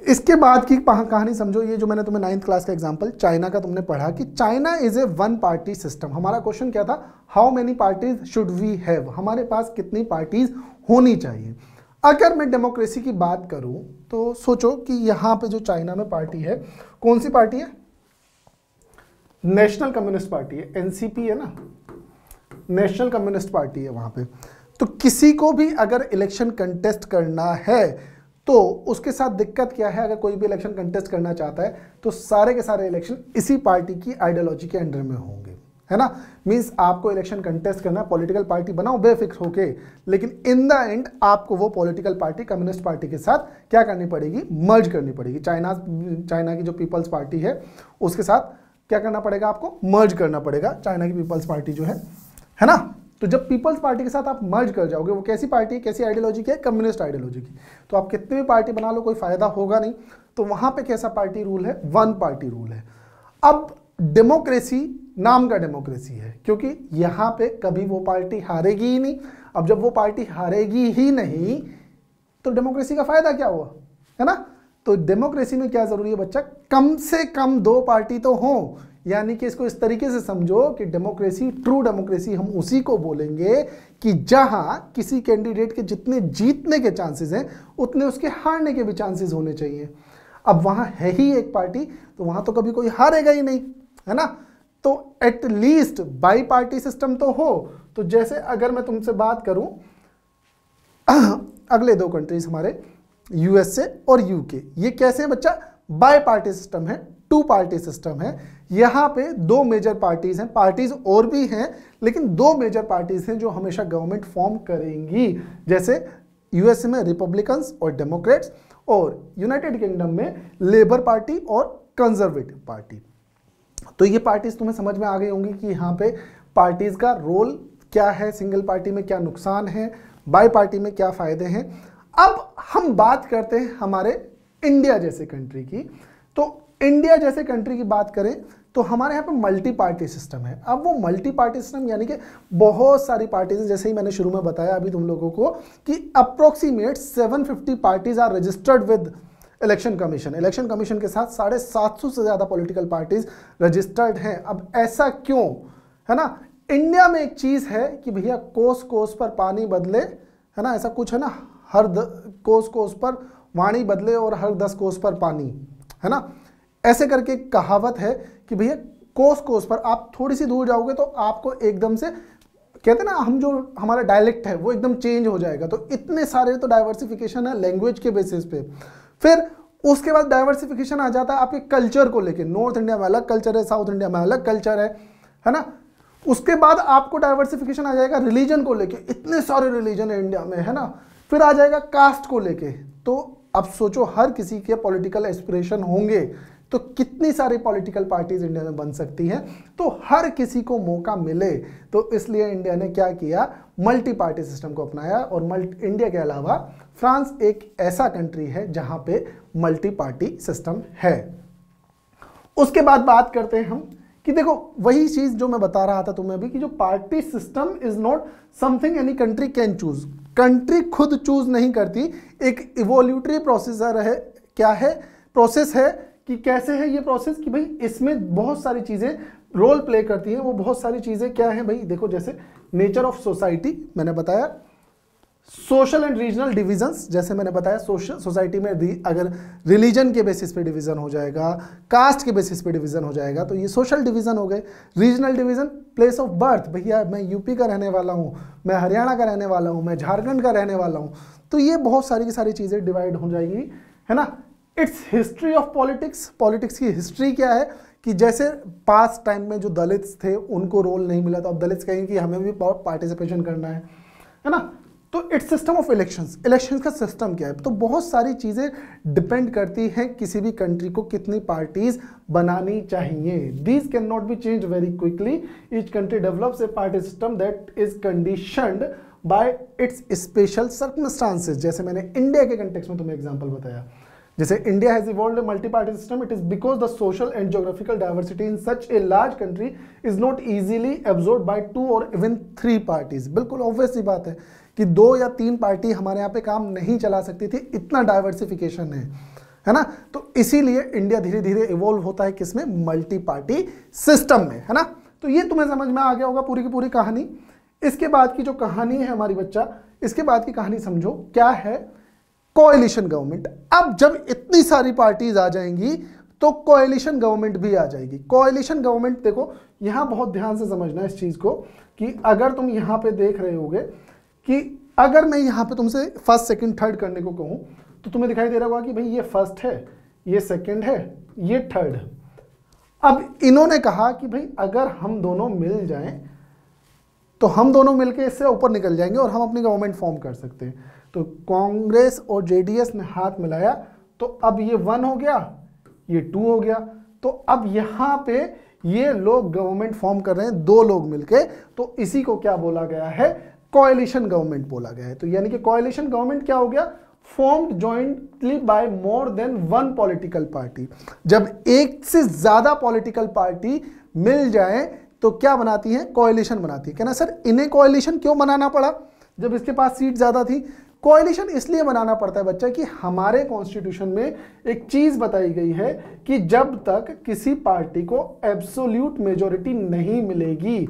इसके बाद की कहानी समझो, ये जो मैंने तुम्हें नाइन्थ क्लास का एग्ज़ाम्पल चाइना का तुमने पढ़ा कि China is a one party system हमारा क्वेश्चन क्या था? How many parties should we have हमारे पास कितनी पार्टीज़ होनी चाहिए? अगर मैं डेमोक्रेसी की बात करूँ तो सोचो कि यहाँ पे जो चाइना में पार्टी है, कौन सी पार्टी है? नेशनल कम्युनिस्ट पार्टी है एनसीपी है ना? नेशनल कम्युनिस्ट पार्टी है वहाँ पे। तो किसी को भी अगर इलेक्शन कंटेस्ट करना है तो उसके साथ दिक्कत क्या है? अगर कोई भी इलेक्शन कंटेस्ट करना चाहता है तो सारे के सारे इलेक्शन इसी पार्टी की आइडियोलॉजी के अंडर में होंगे। है ना? मींस आपको इलेक्शन कंटेस्ट करना है पॉलिटिकल पार्टी बनाओ बेफिक्स होके। लेकिन इन द एंड आपको वो पॉलिटिकल पार्टी कम्युनिस्ट पार्टी के साथ क्या करनी पड़ेगी? मर्ज करनी पड़ेगी। चाइना चाइना की जो पीपल्स पार्टी है, उसके साथ क्या करना पड़ेगा आपको? मर्ज करना पड़ेगा। चाइना की पीपल्स पार्टी जो है है ना? तो जब पीपल्स पार्टी के साथ आप मर्ज कर जाओगे, वो कैसी पार्टी कैसी आइडियोलॉजी की है? कम्युनिस्ट आइडियोलॉजी की। तो आप कितनी भी पार्टी बना लो, कोई फ़ायदा होगा नहीं। तो वहाँ पे कैसा पार्टी रूल है? वन पार्टी रूल है। अब डेमोक्रेसी, नाम का डेमोक्रेसी है, क्योंकि यहाँ पे कभी वो पार्टी हारेगी ही नहीं। अब जब वो पार्टी हारेगी ही नहीं तो डेमोक्रेसी का फ़ायदा क्या हुआ? है ना? तो डेमोक्रेसी में क्या ज़रूरी है बच्चा? कम से कम दो पार्टी तो हो। यानी कि इसको इस तरीके से समझो कि डेमोक्रेसी ट्रू डेमोक्रेसी हम उसी को बोलेंगे कि जहाँ किसी कैंडिडेट के जितने जीतने के चांसेस हैं, उतने उसके हारने के भी चांसेस होने चाहिए। अब वहाँ है ही एक पार्टी तो वहाँ तो कभी कोई हारेगा ही नहीं, है ना? तो एटलीस्ट बाई पार्टी सिस्टम तो हो। तो जैसे अगर मैं तुमसे बात करूँ, अगले दो कंट्रीज़ हमारे यूएसए और यूके ये कैसे है बच्चा? बाय पार्टी सिस्टम है टू पार्टी सिस्टम है। यहाँ पे दो मेजर पार्टीज़ हैं। पार्टीज़ और भी हैं, लेकिन दो मेजर पार्टीज़ हैं जो हमेशा गवर्नमेंट फॉर्म करेंगी। जैसे यूएसए में रिपब्लिकन्स और डेमोक्रेट्स और यूनाइटेड किंगडम में लेबर पार्टी और कंजर्वेटिव पार्टी तो ये पार्टीज़ तुम्हें समझ में आ गई होंगी कि यहाँ पे पार्टीज़ का रोल क्या है सिंगल पार्टी में क्या नुकसान है बाई पार्टी में क्या फ़ायदे हैं। अब हम बात करते हैं हमारे इंडिया जैसे कंट्री की। तो इंडिया जैसे कंट्री की बात करें तो हमारे यहाँ पे मल्टी पार्टी सिस्टम है। अब वो मल्टी पार्टी सिस्टम यानी कि बहुत सारी पार्टीज़ जैसे ही मैंने शुरू में बताया अभी तुम लोगों को कि approximate 750 parties are registered with Election Commission Election Commission के साथ साढ़े सात सौ से ज़्यादा पॉलिटिकल पार्टीज़ रजिस्टर्ड हैं। अब ऐसा क्यों? है ना? इंडिया में एक चीज़ है कि भैया कोस कोस पर पानी बदले, है ना? ऐसा कुछ है ना? हर कोस कोस पर वाणी बदले और हर दस कोस पर पानी, है ना? ऐसे करके कहावत है कि भैया, कोस कोस पर आप थोड़ी सी दूर जाओगे तो आपको एकदम से, कहते हैं ना, हम जो हमारा डायलेक्ट है, वो एकदम चेंज हो जाएगा। तो इतने सारे तो डाइवर्सिफिकेशन है लैंग्वेज के बेसिस पे। फिर उसके बाद डाइवर्सिफिकेशन आ जाता है आपके कल्चर को लेके। नॉर्थ इंडिया में अलग कल्चर है साउथ इंडिया में अलग कल्चर है है ना? उसके बाद आपको डाइवर्सिफिकेशन आ जाएगा रिलीजन को लेके। इतने सारे रिलीजन है इंडिया में, है ना? फिर आ जाएगा कास्ट को लेके। तो अब सोचो, हर किसी के पॉलिटिकल एस्पिरेशन होंगे। तो कितनी सारी पॉलिटिकल पार्टीज़ इंडिया में बन सकती हैं? तो हर किसी को मौका मिले। तो इसलिए इंडिया ने क्या किया? मल्टी पार्टी सिस्टम को अपनाया और मल्टी, इंडिया के अलावा फ्रांस एक ऐसा कंट्री है जहाँ पे मल्टी पार्टी सिस्टम है। उसके बाद बात करते हैं हम कि देखो, वही चीज़ जो मैं बता रहा था तुम्हें भी कि जो party system is not something any country can choose. Country खुद चूज़ नहीं करती। एक इवोल्यूटरी प्रोसेसर है, क्या है? प्रोसेस है कि कैसे है ये प्रोसेस कि भाई इसमें बहुत सारी चीज़ें रोल प्ले करती हैं, वो बहुत सारी चीज़ें क्या है भाई? देखो जैसे नेचर ऑफ़ सोसाइटी मैंने बताया सोशल एंड रीजनल डिविजन्स जैसे मैंने बताया सोशल सोसाइटी में अगर रिलीजन के बेसिस पे डिवीज़न हो जाएगा कास्ट के बेसिस पे डिवीज़न हो जाएगा तो ये सोशल डिवीज़न हो गए। Regional division place of birth भैया मैं यूपी का रहने वाला हूँ, मैं हरियाणा का रहने वाला हूँ, मैं झारखंड का रहने वाला हूँ तो ये बहुत सारी की सारी चीज़ें डिवाइड हो जाएगी, है ना? It's history of politics. Politics की हिस्ट्री क्या है कि जैसे पास टाइम में जो दलित थे, उनको रोल नहीं मिला तो अब दलित कहेंगे कि हमें भी पार्टिसिपेशन करना है है ना? तो it's system of elections. Elections का सिस्टम क्या है? तो बहुत सारी चीज़ें डिपेंड करती हैं किसी भी कंट्री को कितनी पार्टीज़ बनानी चाहिए। These can not be change very quickly each country develops a party system that is conditioned by its special circumstances जैसे मैंने इंडिया के कंटेक्स में तुम्हें एग्ज़ाम्पल बताया। जैसे India has evolve multi party system it is because the social and geographical diversity in such a large country is not easily absorb by two और even three parties बिल्कुल obvious ही बात है कि दो या तीन पार्टी हमारे यहाँ पे काम नहीं चला सकती थी, इतना डाइवर्सिफिकेशन है। है ना? तो इसीलिए इंडिया धीरे धीरे इवॉल्व होता है किसमें मल्टी पार्टी सिस्टम में। है ना? तो ये तुम्हें समझ में आ गया होगा पूरी की पूरी कहानी। इसके बाद की जो कहानी है हमारी बच्चा, इसके बाद की कहानी समझो। क्या है? कोएलिशन गवर्नमेंट अब जब इतनी सारी पार्टीज़ आ जाएँगी तो कोएलिशन गवर्नमेंट भी आ जाएगी। कोएलिशन गवर्नमेंट देखो, यहाँ बहुत ध्यान से समझना इस चीज़ को, कि अगर तुम यहाँ पे देख रहे होगे, कि अगर मैं यहाँ पे तुमसे फ़र्स्ट सेकंड थर्ड करने को कहूँ तो तुम्हें दिखाई दे रहा होगा कि भाई ये फ़र्स्ट है, ये सेकंड है, ये थर्ड अब इन्होंने कहा कि भाई अगर हम दोनों मिल जाएँ तो हम दोनों मिलकर इससे ऊपर निकल जाएँगे और हम अपनी गवर्नमेंट फॉर्म कर सकते हैं। तो कांग्रेस और जेडीएस ने हाथ मिलाया तो अब ये वन हो गया, ये टू हो गया। तो अब यहाँ पे ये लोग गवर्नमेंट फॉर्म कर रहे हैं, दो लोग मिलके। तो इसी को क्या बोला गया है? कोएलिशन गवर्नमेंट बोला गया है। तो यानी कि कोएलिशन गवर्नमेंट क्या हो गया? Formed jointly by more than one political party जब एक से ज़्यादा पॉलिटिकल पार्टी मिल जाए तो क्या बनाती है? कोएलिशन बनाती है। कहना, सर, इन्हें कोएलिशन क्यों बनाना पड़ा? जब इसके पास सीट ज़्यादा थी कोएलिशन इसलिए बनाना पड़ता है बच्चा कि हमारे कॉन्स्टिट्यूशन में एक चीज़ बताई गई है कि जब तक किसी पार्टी को एब्सोल्यूट मेजोरिटी नहीं मिलेगी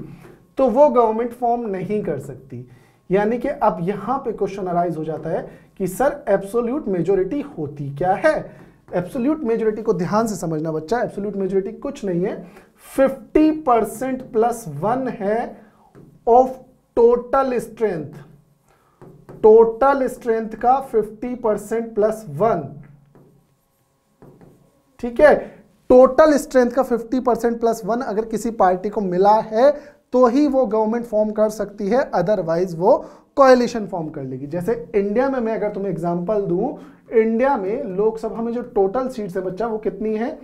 तो वो गवर्नमेंट फॉर्म नहीं कर सकती। यानी कि अब यहाँ पे क्वेश्चन अराइज हो जाता है कि सर एब्सोल्यूट मेजोरिटी होती क्या है? एब्सोल्यूट मेजोरिटी को ध्यान से समझना बच्चा एब्सोल्यूट मेजोरिटी कुछ नहीं है। 50 परसेंट प्लस वन है of total strength total strength का 50 परसेंट प्लस वन। ठीक है? टोटल स्ट्रेंथ का 50 परसेंट प्लस वन अगर किसी पार्टी को मिला है तो ही वो गवर्नमेंट फॉर्म कर सकती है अदरवाइज़ वो कोएलिशन फॉर्म कर लेगी। जैसे इंडिया में मैं अगर तुम्हें एग्जांपल दूँ इंडिया में लोकसभा में जो टोटल सीट्स है बच्चा, वो कितनी है?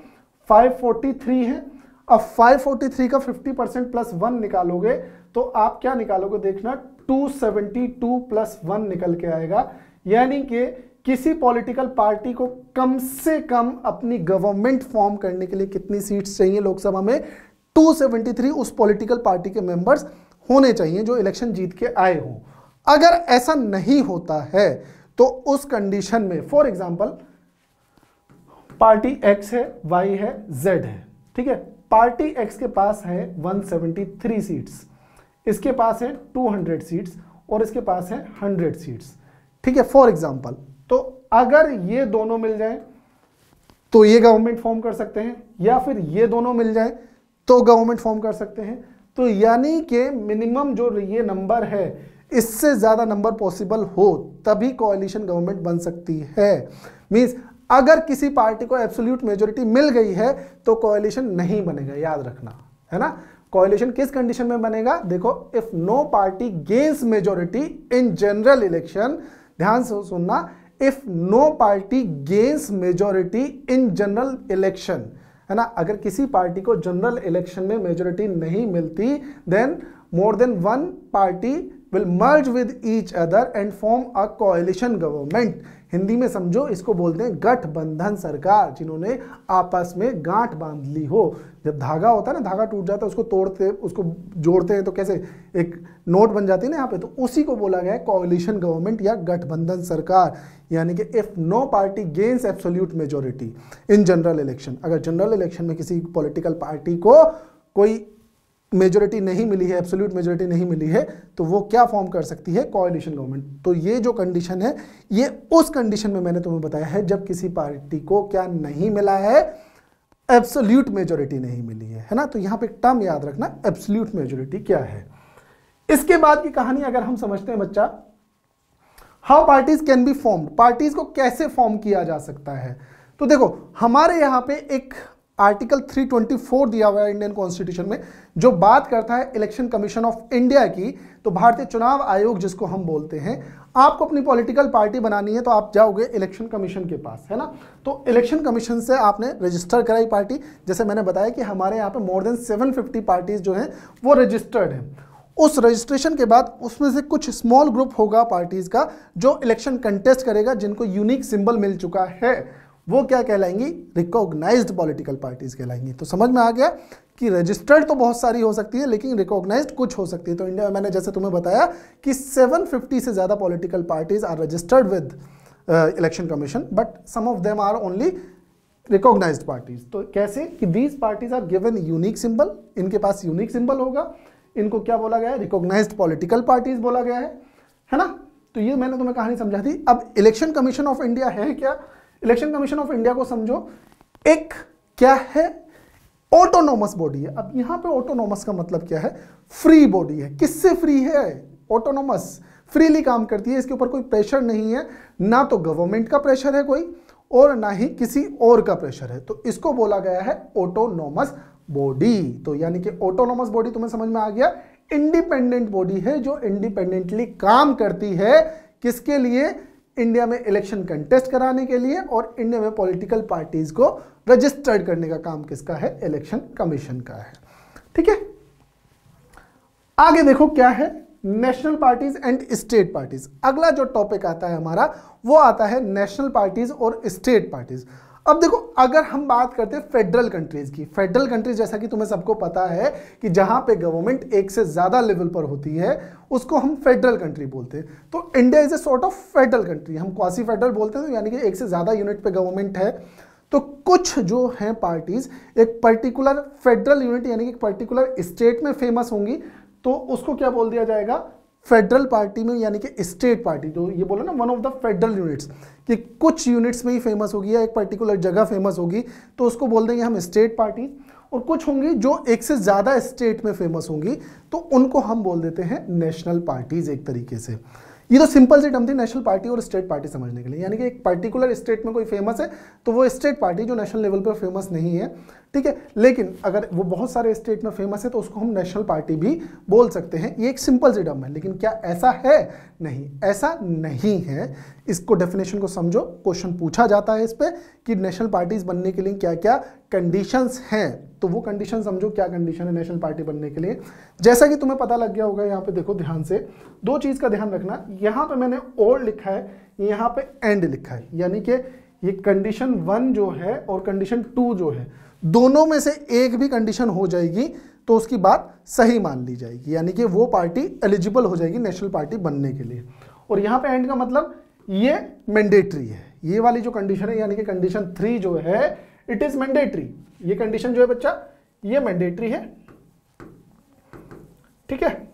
543 है। अब 543 का 50 परसेंट प्लस वन निकालोगे तो आप क्या निकालोगे? देखना 272 प्लस वन निकल के आएगा। यानी कि किसी पॉलिटिकल पार्टी को कम से कम अपनी गवर्नमेंट फॉर्म करने के लिए कितनी सीट्स चाहिए लोकसभा में? 273 उस पॉलिटिकल पार्टी के मेंबर्स होने चाहिए जो इलेक्शन जीत के आए हों। अगर ऐसा नहीं होता है तो उस कंडीशन में, फॉर एग्ज़ाम्पल पार्टी एक्स है वाई है जेड है, ठीक है? पार्टी एक्स के पास है 173 सीट्स। इसके पास है 200 सीट्स और इसके पास है 100 सीट्स ठीक है फॉर एग्जांपल तो अगर ये दोनों मिल जाए तो ये गवर्नमेंट फॉर्म कर सकते हैं, या फिर ये दोनों मिल जाए तो गवर्नमेंट फॉर्म कर सकते हैं। तो यानी कि मिनिमम जो ये नंबर है, इससे ज़्यादा नंबर पॉसिबल हो, तभी कोalition गवर्नमेंट बन सकती है। मींस अगर किसी पार्टी को एब्सोल्यूट मेजोरिटी मिल गई है तो कोalition नहीं बनेगा, याद रखना, है ना? कोalition किस कंडीशन में बनेगा? देखो if no party gains majority in general election ध्यान से सुनना if no party gains majority in general election है ना? अगर किसी पार्टी को जनरल इलेक्शन में मेजोरिटी नहीं मिलती then more than one party will merge with each other and form a coalition government Hindi में समझो, इसको बोलते हैं गठबंधन सरकार, जिन्होंने आपस में गांठ बाँध ली हो। जब धागा होता है ना, धागा टूट जाता है, उसको तोड़ते, उसको जोड़ते हैं तो कैसे एक नोट बन जाती है ना यहाँ पे तो उसी को बोला गया है कोलिशन गवर्नमेंट या गठबंधन सरकार, यानी कि if no party gains absolute majority in general election अगर जनरल इलेक्शन में किसी पॉलिटिकल पार्टी को कोई मेजोरिटी नहीं मिली है एब्सोल्यूट मेजोरिटी नहीं मिली है तो वो क्या फॉर्म कर सकती है? कोalition गवर्नमेंट तो ये जो कंडीशन है, ये उस कंडीशन में मैंने तुम्हें बताया है, जब किसी पार्टी को क्या नहीं मिला है एब्सोल्यूट मेजोरिटी नहीं मिली है है ना? तो यहाँ पे टर्म याद रखना एब्सोल्यूट मेजोरिटी क्या है? इसके बाद की कहानी अगर हम समझते हैं बच्चा how parties can be form parties को कैसे फॉर्म किया जा सकता है? तो देखो, हमारे यहाँ पे एक आर्टिकल 324 दिया हुआ है इंडियन कॉन्स्टिट्यूशन में, जो बात करता है इलेक्शन कमीशन ऑफ़ इंडिया की तो भारतीय चुनाव आयोग जिसको हम बोलते हैं, आपको अपनी पॉलिटिकल पार्टी बनानी है तो आप जाओगे इलेक्शन कमीशन के पास, है ना? तो इलेक्शन कमीशन से आपने रजिस्टर कराई पार्टी, जैसे मैंने बताया कि हमारे यहाँ पे मोर देन 750 पार्टीज़ जो हैं, वो रजिस्टर्ड हैं। उस रजिस्ट्रेशन के बाद उसमें से कुछ स्मॉल ग्रुप होगा पार्टीज़ का, जो इलेक्शन कंटेस्ट करेगा, जिनको यूनिक सिंबल मिल चुका है। वो क्या कहलाएँगी? रिकॉग्नाइज्ड पॉलिटिकल पार्टीज़ कहलाएँगी। तो समझ में आ गया कि रजिस्टर्ड तो बहुत सारी हो सकती है, लेकिन रिकॉग्नाइज्ड कुछ हो सकती है। तो इंडिया में मैंने जैसे तुम्हें बताया कि 750 से ज़्यादा political parties are registered with election commission but some of them are only recognised parties तो कैसे? कि these parties are given unique symbol इनके पास यूनिक सिंबल होगा। इनको क्या बोला गया है? रिकॉग्नाइज्ड पॉलिटिकल पार्टीज़ बोला गया है। है ना? तो ये मैंने तुम्हें कहानी समझा थी अब इलेक्शन कमीशन ऑफ़ इंडिया है क्या? इलेक्शन कमीशन ऑफ़ इंडिया को समझो, एक क्या है? ऑटोनोमस बॉडी है। अब यहाँ पे ऑटोनोमस का मतलब क्या है? फ्री बॉडी है। किससे फ्री है? ऑटोनोमस फ्रीली काम करती है। इसके ऊपर कोई प्रेशर नहीं है। ना तो गवर्नमेंट का प्रेशर है कोई, और ना ही किसी और का प्रेशर है। तो इसको बोला गया है ऑटोनोमस बॉडी तो यानी कि ऑटोनोमस बॉडी तुम्हें समझ में आ गया? इंडिपेंडेंट बॉडी है जो इंडिपेंडेंटली काम करती है। किसके लिए? इंडिया में इलेक्शन कंटेस्ट कराने के लिए और इंडिया में पॉलिटिकल पार्टीज़ को रजिस्टर्ड करने का काम किसका है? इलेक्शन कमीशन का है। ठीक है? आगे देखो क्या है। National parties and state parties अगला जो टॉपिक आता है हमारा, वो आता है नेशनल पार्टीज़ और स्टेट पार्टीज़ अब देखो, अगर हम बात करते हैं फेडरल कंट्रीज़ की फेडरल कंट्रीज़ जैसा कि तुम्हें सबको पता है कि जहाँ पे गवर्नमेंट एक से ज़्यादा लेवल पर होती है, उसको हम फेडरल कंट्री बोलते हैं। तो India is a sort of federal country हम क्वासी फेडरल बोलते हैं तो यानी कि एक से ज़्यादा यूनिट पे गवर्नमेंट है। तो कुछ जो हैं पार्टीज़ एक पर्टिकुलर फेडरल यूनिट यानी कि एक पर्टिकुलर स्टेट में फ़ेमस होंगी तो उसको क्या बोल दिया जाएगा? फेडरल पार्टी में, यानी कि स्टेट पार्टी, जो ये बोलो ना one of the federal units कि कुछ यूनिट्स में ही फ़ेमस होगी या एक पर्टिकुलर जगह फ़ेमस होगी तो उसको बोल देंगे हम स्टेट पार्टी और कुछ होंगी जो एक से ज़्यादा स्टेट में फ़ेमस होंगी तो उनको हम बोल देते हैं नेशनल पार्टीज़ एक तरीके से। ये तो सिंपल सी टर्म थी नेशनल पार्टी और स्टेट पार्टी समझने के लिए। यानी कि एक पर्टिकुलर स्टेट में कोई फ़ेमस है तो वो स्टेट पार्टी जो नेशनल लेवल पर फ़ेमस नहीं है ठीक है? लेकिन अगर वो बहुत सारे स्टेट में फ़ेमस है तो उसको हम नेशनल पार्टी भी बोल सकते हैं। ये एक सिंपल सी है, लेकिन क्या ऐसा है? नहीं, ऐसा नहीं है। इसको डेफिनेशन को समझो। क्वेश्चन पूछा जाता है इस पर कि नेशनल पार्टीज़ बनने के लिए क्या क्या कंडीशंस हैं। तो वो कंडीशन समझो, क्या कंडीशन है नेशनल पार्टी बनने के लिए। जैसा कि तुम्हें पता लग गया होगा, यहाँ पे देखो ध्यान से। दो चीज़ का ध्यान रखना। यहाँ पे मैंने और लिखा है, यहाँ पे एंड लिखा है। यानी कि ये कंडीशन वन जो है और कंडीशन टू जो है। दोनों में से एक भी कंडीशन हो जाएगी तो उसकी बात सही मान ली जाएगी। यानी कि वो पार्टी एलिजिबल हो जाएगी नेशनल पार्टी बनने के लिए। और यहाँ पे एंड का मतलब ये मैंडेटरी है। ये वाली जो कंडीशन है, यानी कि कंडीशन थ्री जो है इट इज़ मैंडेटरी ये कंडीशन जो है बच्चा, ये मैंडेटरी है। ठीक है?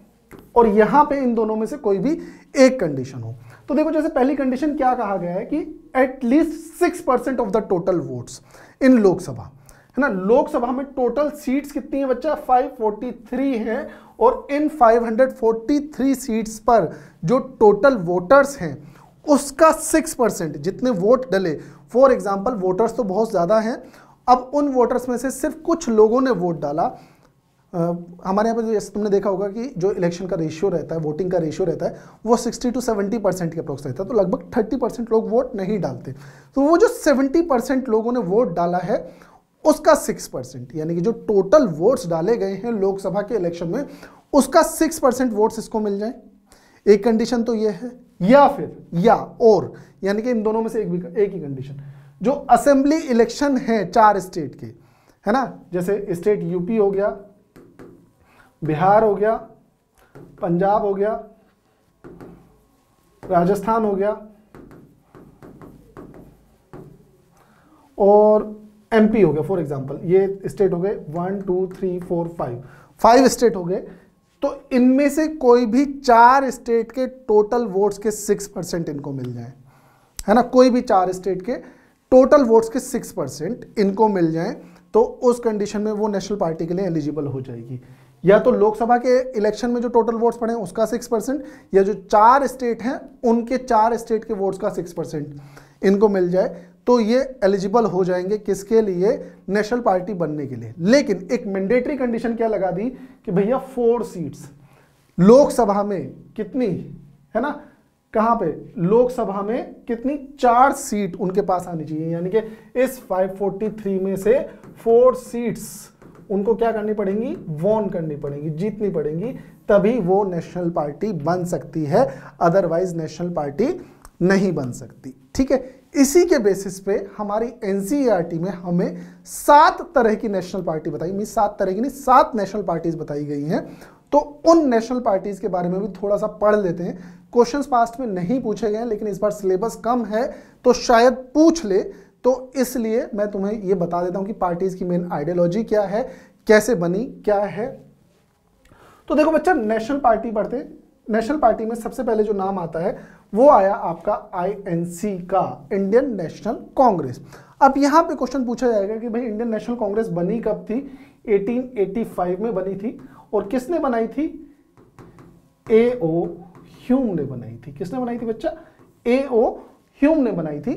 और यहाँ पे इन दोनों में से कोई भी एक कंडीशन हो। तो देखो, जैसे पहली कंडीशन क्या कहा गया है कि at least six percent of the total votes in Lok Sabha. है ना, लोकसभा में टोटल सीट्स कितनी है बच्चा? 543 है और इन 543 सीट्स पर जो टोटल वोटर्स हैं, उसका 6 परसेंट जितने वोट डले। फॉर एग्ज़ाम्पल वोटर्स तो बहुत ज़्यादा हैं। अब उन वोटर्स में से सिर्फ़ कुछ लोगों ने वोट डाला। हमारे यहाँ पर जैसे तुमने देखा होगा कि जो इलेक्शन का रेशियो रहता है वोटिंग का रेशियो रहता है, वो 60 टू 70 परसेंट के अप्रोक्स रहता है। तो लगभग 30 परसेंट लोग वोट नहीं डालते। तो वो जो 70 परसेंट लोगों ने वोट डाला है उसका सिक्स परसेंट यानी कि जो टोटल वोट्स डाले गए हैं लोकसभा के इलेक्शन में, उसका सिक्स परसेंट वोट्स इसको मिल जाए। एक कंडीशन तो ये है, या फिर, या और, यानी कि इन दोनों में से एक एक ही कंडीशन जो असेंबली इलेक्शन है चार स्टेट के, है ना? जैसे स्टेट यूपी हो गया, बिहार हो गया, पंजाब हो गया, राजस्थान हो गया, और एमपी हो गया फॉर एग्जांपल ये स्टेट हो गए one two three four five five state हो गए तो इनमें से कोई भी चार स्टेट के टोटल वोट्स के सिक्स परसेंट इनको मिल जाए। है ना? कोई भी चार स्टेट के टोटल वोट्स के सिक्स परसेंट इनको मिल जाए तो उस कंडीशन में वो नेशनल पार्टी के लिए एलिजिबल हो जाएगी। या तो लोकसभा के इलेक्शन में जो टोटल वोट्स पड़े उसका सिक्स परसेंट या जो चार स्टेट हैं, उनके चार स्टेट के वोट्स का सिक्स परसेंट इनको मिल जाए। तो ये एलिजिबल हो जाएँगे किसके लिए? नेशनल पार्टी बनने के लिए। लेकिन एक मैंडेटरी कंडीशन क्या लगा दी कि भैया फोर सीट्स लोकसभा में कितनी, है ना? कहाँ पे? लोकसभा में कितनी? चार सीट उनके पास आनी चाहिए। यानी कि इस 543 में से फोर सीट्स उनको क्या करनी पड़ेंगी? वॉन करनी पड़ेंगी, जीतनी पड़ेंगी। तभी वो नेशनल पार्टी बन सकती है। अदरवाइज़ नेशनल पार्टी नहीं बन सकती। ठीक है? इसी के बेसिस पे हमारी एनसीईआरटी में हमें सात तरह की नेशनल पार्टी बताई मीन सात तरह की नहीं, सात नेशनल पार्टीज़ बताई गई हैं। तो उन नेशनल पार्टीज़ के बारे में भी थोड़ा सा पढ़ लेते हैं। क्वेश्चंस पास्ट में नहीं पूछे गए लेकिन इस बार सिलेबस कम है तो शायद पूछ ले। तो इसलिए मैं तुम्हें ये बता देता हूँ कि पार्टीज़ की मेन आइडियोलॉजी क्या है, कैसे बनी, क्या है। तो देखो बच्चा नेशनल पार्टी पढ़ते नेशनल पार्टी में सबसे पहले जो नाम आता है वो आया आपका आईएनसी का इंडियन नेशनल कांग्रेस अब यहाँ पे क्वेश्चन पूछा जाएगा कि भाई इंडियन नेशनल कांग्रेस बनी कब थी? 1885 में बनी थी और किसने बनाई थी? ए ओ ह्यूम ने बनाई थी। किसने बनाई थी बच्चा? ए ओ ह्यूम ने बनाई थी।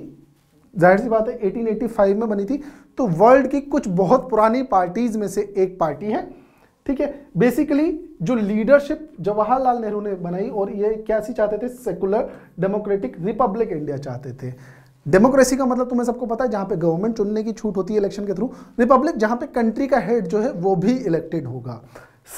ज़ाहिर सी बात है 1885 में बनी थी। तो वर्ल्ड की कुछ बहुत पुरानी पार्टीज़ में से एक पार्टी है ठीक है? बेसिकली जो लीडरशिप जवाहरलाल नेहरू ने बनाई और ये कैसी चाहते थे? सेकुलर डेमोक्रेटिक रिपब्लिक इंडिया चाहते थे। डेमोक्रेसी का मतलब तुम्हें सबको पता है, जहाँ पे गवर्नमेंट चुनने की छूट होती है इलेक्शन के थ्रू रिपब्लिक जहाँ पे कंट्री का हेड जो है, वो भी इलेक्टेड होगा।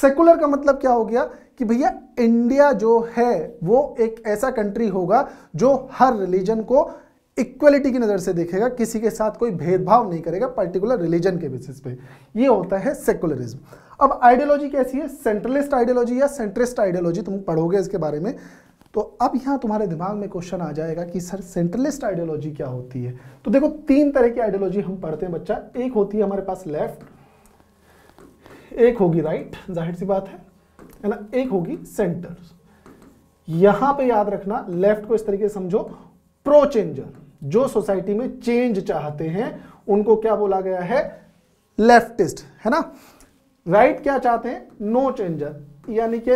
सेकुलर का मतलब क्या हो गया कि भैया इंडिया जो है, वो एक ऐसा कंट्री होगा जो हर रिलीजन को इक्वलिटी की नज़र से देखेगा, किसी के साथ कोई भेदभाव नहीं करेगा पर्टिकुलर रिलीजन के बेसिस पे। ये होता है सेकुलरिज्म अब आइडियोलॉजी कैसी है? सेंट्रलिस्ट आइडियोलॉजी या सेंट्रिस्ट आइडियोलॉजी तुम पढ़ोगे इसके बारे में। तो अब यहाँ तुम्हारे दिमाग में क्वेश्चन आ जाएगा कि सर सेंट्रलिस्ट आइडियोलॉजी क्या होती है? तो देखो, तीन तरह की आइडियोलॉजी हम पढ़ते हैं बच्चा। एक होती है हमारे पास लेफ़्ट एक होगी राइट ज़ाहिर सी बात है ना? एक होगी सेंटर यहाँ पे याद रखना लेफ़्ट को इस तरीके से समझो प्रो चेंजर जो सोसाइटी में चेंज चाहते हैं, उनको क्या बोला गया है? लेफ्टिस्ट है ना? राइट right क्या चाहते हैं? नो चेंजर यानी कि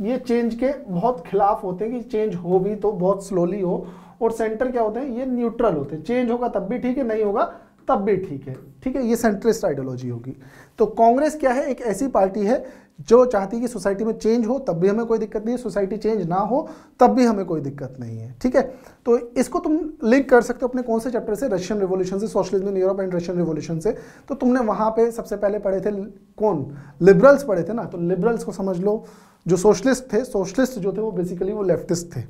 ये चेंज के बहुत खिलाफ होते हैं कि चेंज हो भी तो बहुत स्लोली हो, और सेंटर क्या होते हैं? ये न्यूट्रल होते हैं। चेंज होगा तब भी ठीक है, नहीं होगा तब भी ठीक है। ठीक है, ये सेंट्रिस्ट आइडियोलॉजी होगी। तो कांग्रेस क्या है? एक ऐसी पार्टी है जो चाहती है कि सोसाइटी में चेंज हो, तब भी हमें कोई दिक्कत नहीं है। सोसाइटी चेंज ना हो, तब भी हमें कोई दिक्कत नहीं है। ठीक है? तो इसको तुम लिंक कर सकते हो अपने कौन से चैप्टर से? रशियन रिवोल्यूशन से socialism in Europe and Russian revolution से। तो तुमने वहाँ पे सबसे पहले पढ़े थे कौन? लिबरल्स पढ़े थे ना? तो लिबरल्स को समझ लो। जो सोशलिस्ट थे सोशलिस्ट जो थे, वो बेसिकली वो लेफ्टिस्ट थे।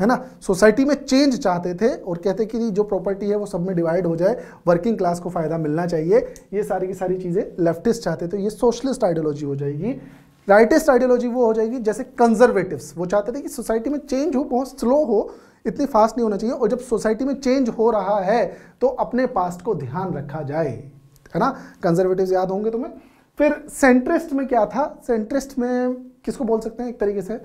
है ना? सोसाइटी में चेंज चाहते थे और कहते कि जो प्रॉपर्टी है वो सब में डिवाइड हो जाए वर्किंग क्लास को फ़ायदा मिलना चाहिए। ये सारी की सारी चीज़ें लेफ्टिस्ट चाहते थे। ये सोशलिस्ट आइडियोलॉजी हो जाएगी। राइटिस्ट आइडियोलॉजी वो हो जाएगी, जैसे कंजर्वेटिव्स वो चाहते थे कि सोसाइटी में चेंज हो, बहुत स्लो हो, इतनी फास्ट नहीं होना चाहिए। और जब सोसाइटी में चेंज हो रहा है तो अपने पास्ट को ध्यान रखा जाए। है ना? कंजर्वेटिव याद होंगे तुम्हें। फिर सेंट्रिस्ट में क्या था? सेंट्रिस्ट में किसको बोल सकते हैं एक तरीके से?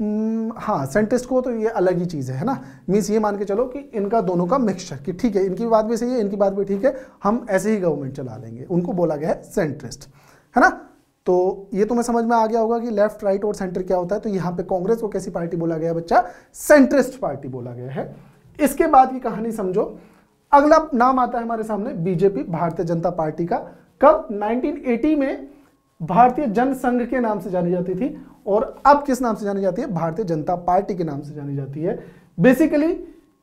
हाँ सेंट्रिस्ट को तो ये अलग ही चीज़ है है ना? मीन्स ये मान के चलो कि इनका दोनों का मिक्सचर कि ठीक है, इनकी बात भी सही है, इनकी बात भी ठीक है, हम ऐसे ही गवर्नमेंट चला लेंगे। उनको बोला गया है सेंट्रिस्ट है ना? तो ये तुम्हें समझ में आ गया होगा कि लेफ़्ट राइट और सेंटर क्या होता है। तो यहाँ पे कांग्रेस को कैसी पार्टी बोला गया बच्चा? सेंट्रिस्ट पार्टी बोला गया है। इसके बाद की कहानी समझो। अगला नाम आता है हमारे सामने बीजेपी भारतीय जनता पार्टी का। कब 1980 में भारतीय जनसंघ के नाम से जानी जाती थी। और अब किस नाम से जानी जाती है? भारतीय जनता पार्टी के नाम से जानी जाती है। बेसिकली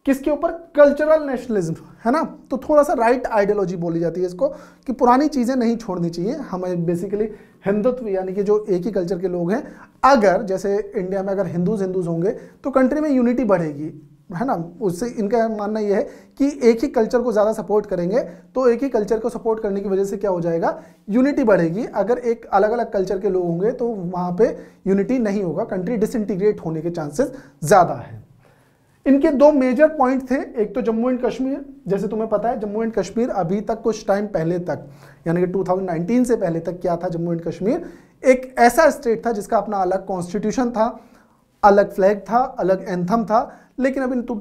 किसके ऊपर? कल्चरल नेशनलिज्म है ना? तो थोड़ा सा राइट आइडियोलॉजी बोली जाती है इसको कि पुरानी चीज़ें नहीं छोड़नी चाहिए। हमें बेसिकली हिंदुत्व, यानी कि जो एक ही कल्चर के लोग हैं, अगर, जैसे इंडिया में अगर हिंदूज हिंदूज होंगे तो कंट्री में यूनिटी बढ़ेगी। है ना? उससे इनका मानना यह है कि एक ही कल्चर को ज़्यादा सपोर्ट करेंगे तो एक ही कल्चर को सपोर्ट करने की वजह से क्या हो जाएगा? यूनिटी बढ़ेगी। अगर एक अलग अलग कल्चर के लोग होंगे तो वहाँ पे यूनिटी नहीं होगा। कंट्री डिसइंटीग्रेट होने के चांसेस ज़्यादा है। इनके दो मेजर पॉइंट थे। एक तो जम्मू एंड कश्मीर। जैसे तुम्हें पता है, जम्मू एंड कश्मीर अभी तक कुछ टाइम पहले तक, यानी कि 2019 से पहले तक क्या था जम्मू एंड कश्मीर? एक ऐसा स्टेट था जिसका अपना अलग कॉन्स्टिट्यूशन था, अलग फ्लैग था, अलग एंथम था। लेकिन अब इन टू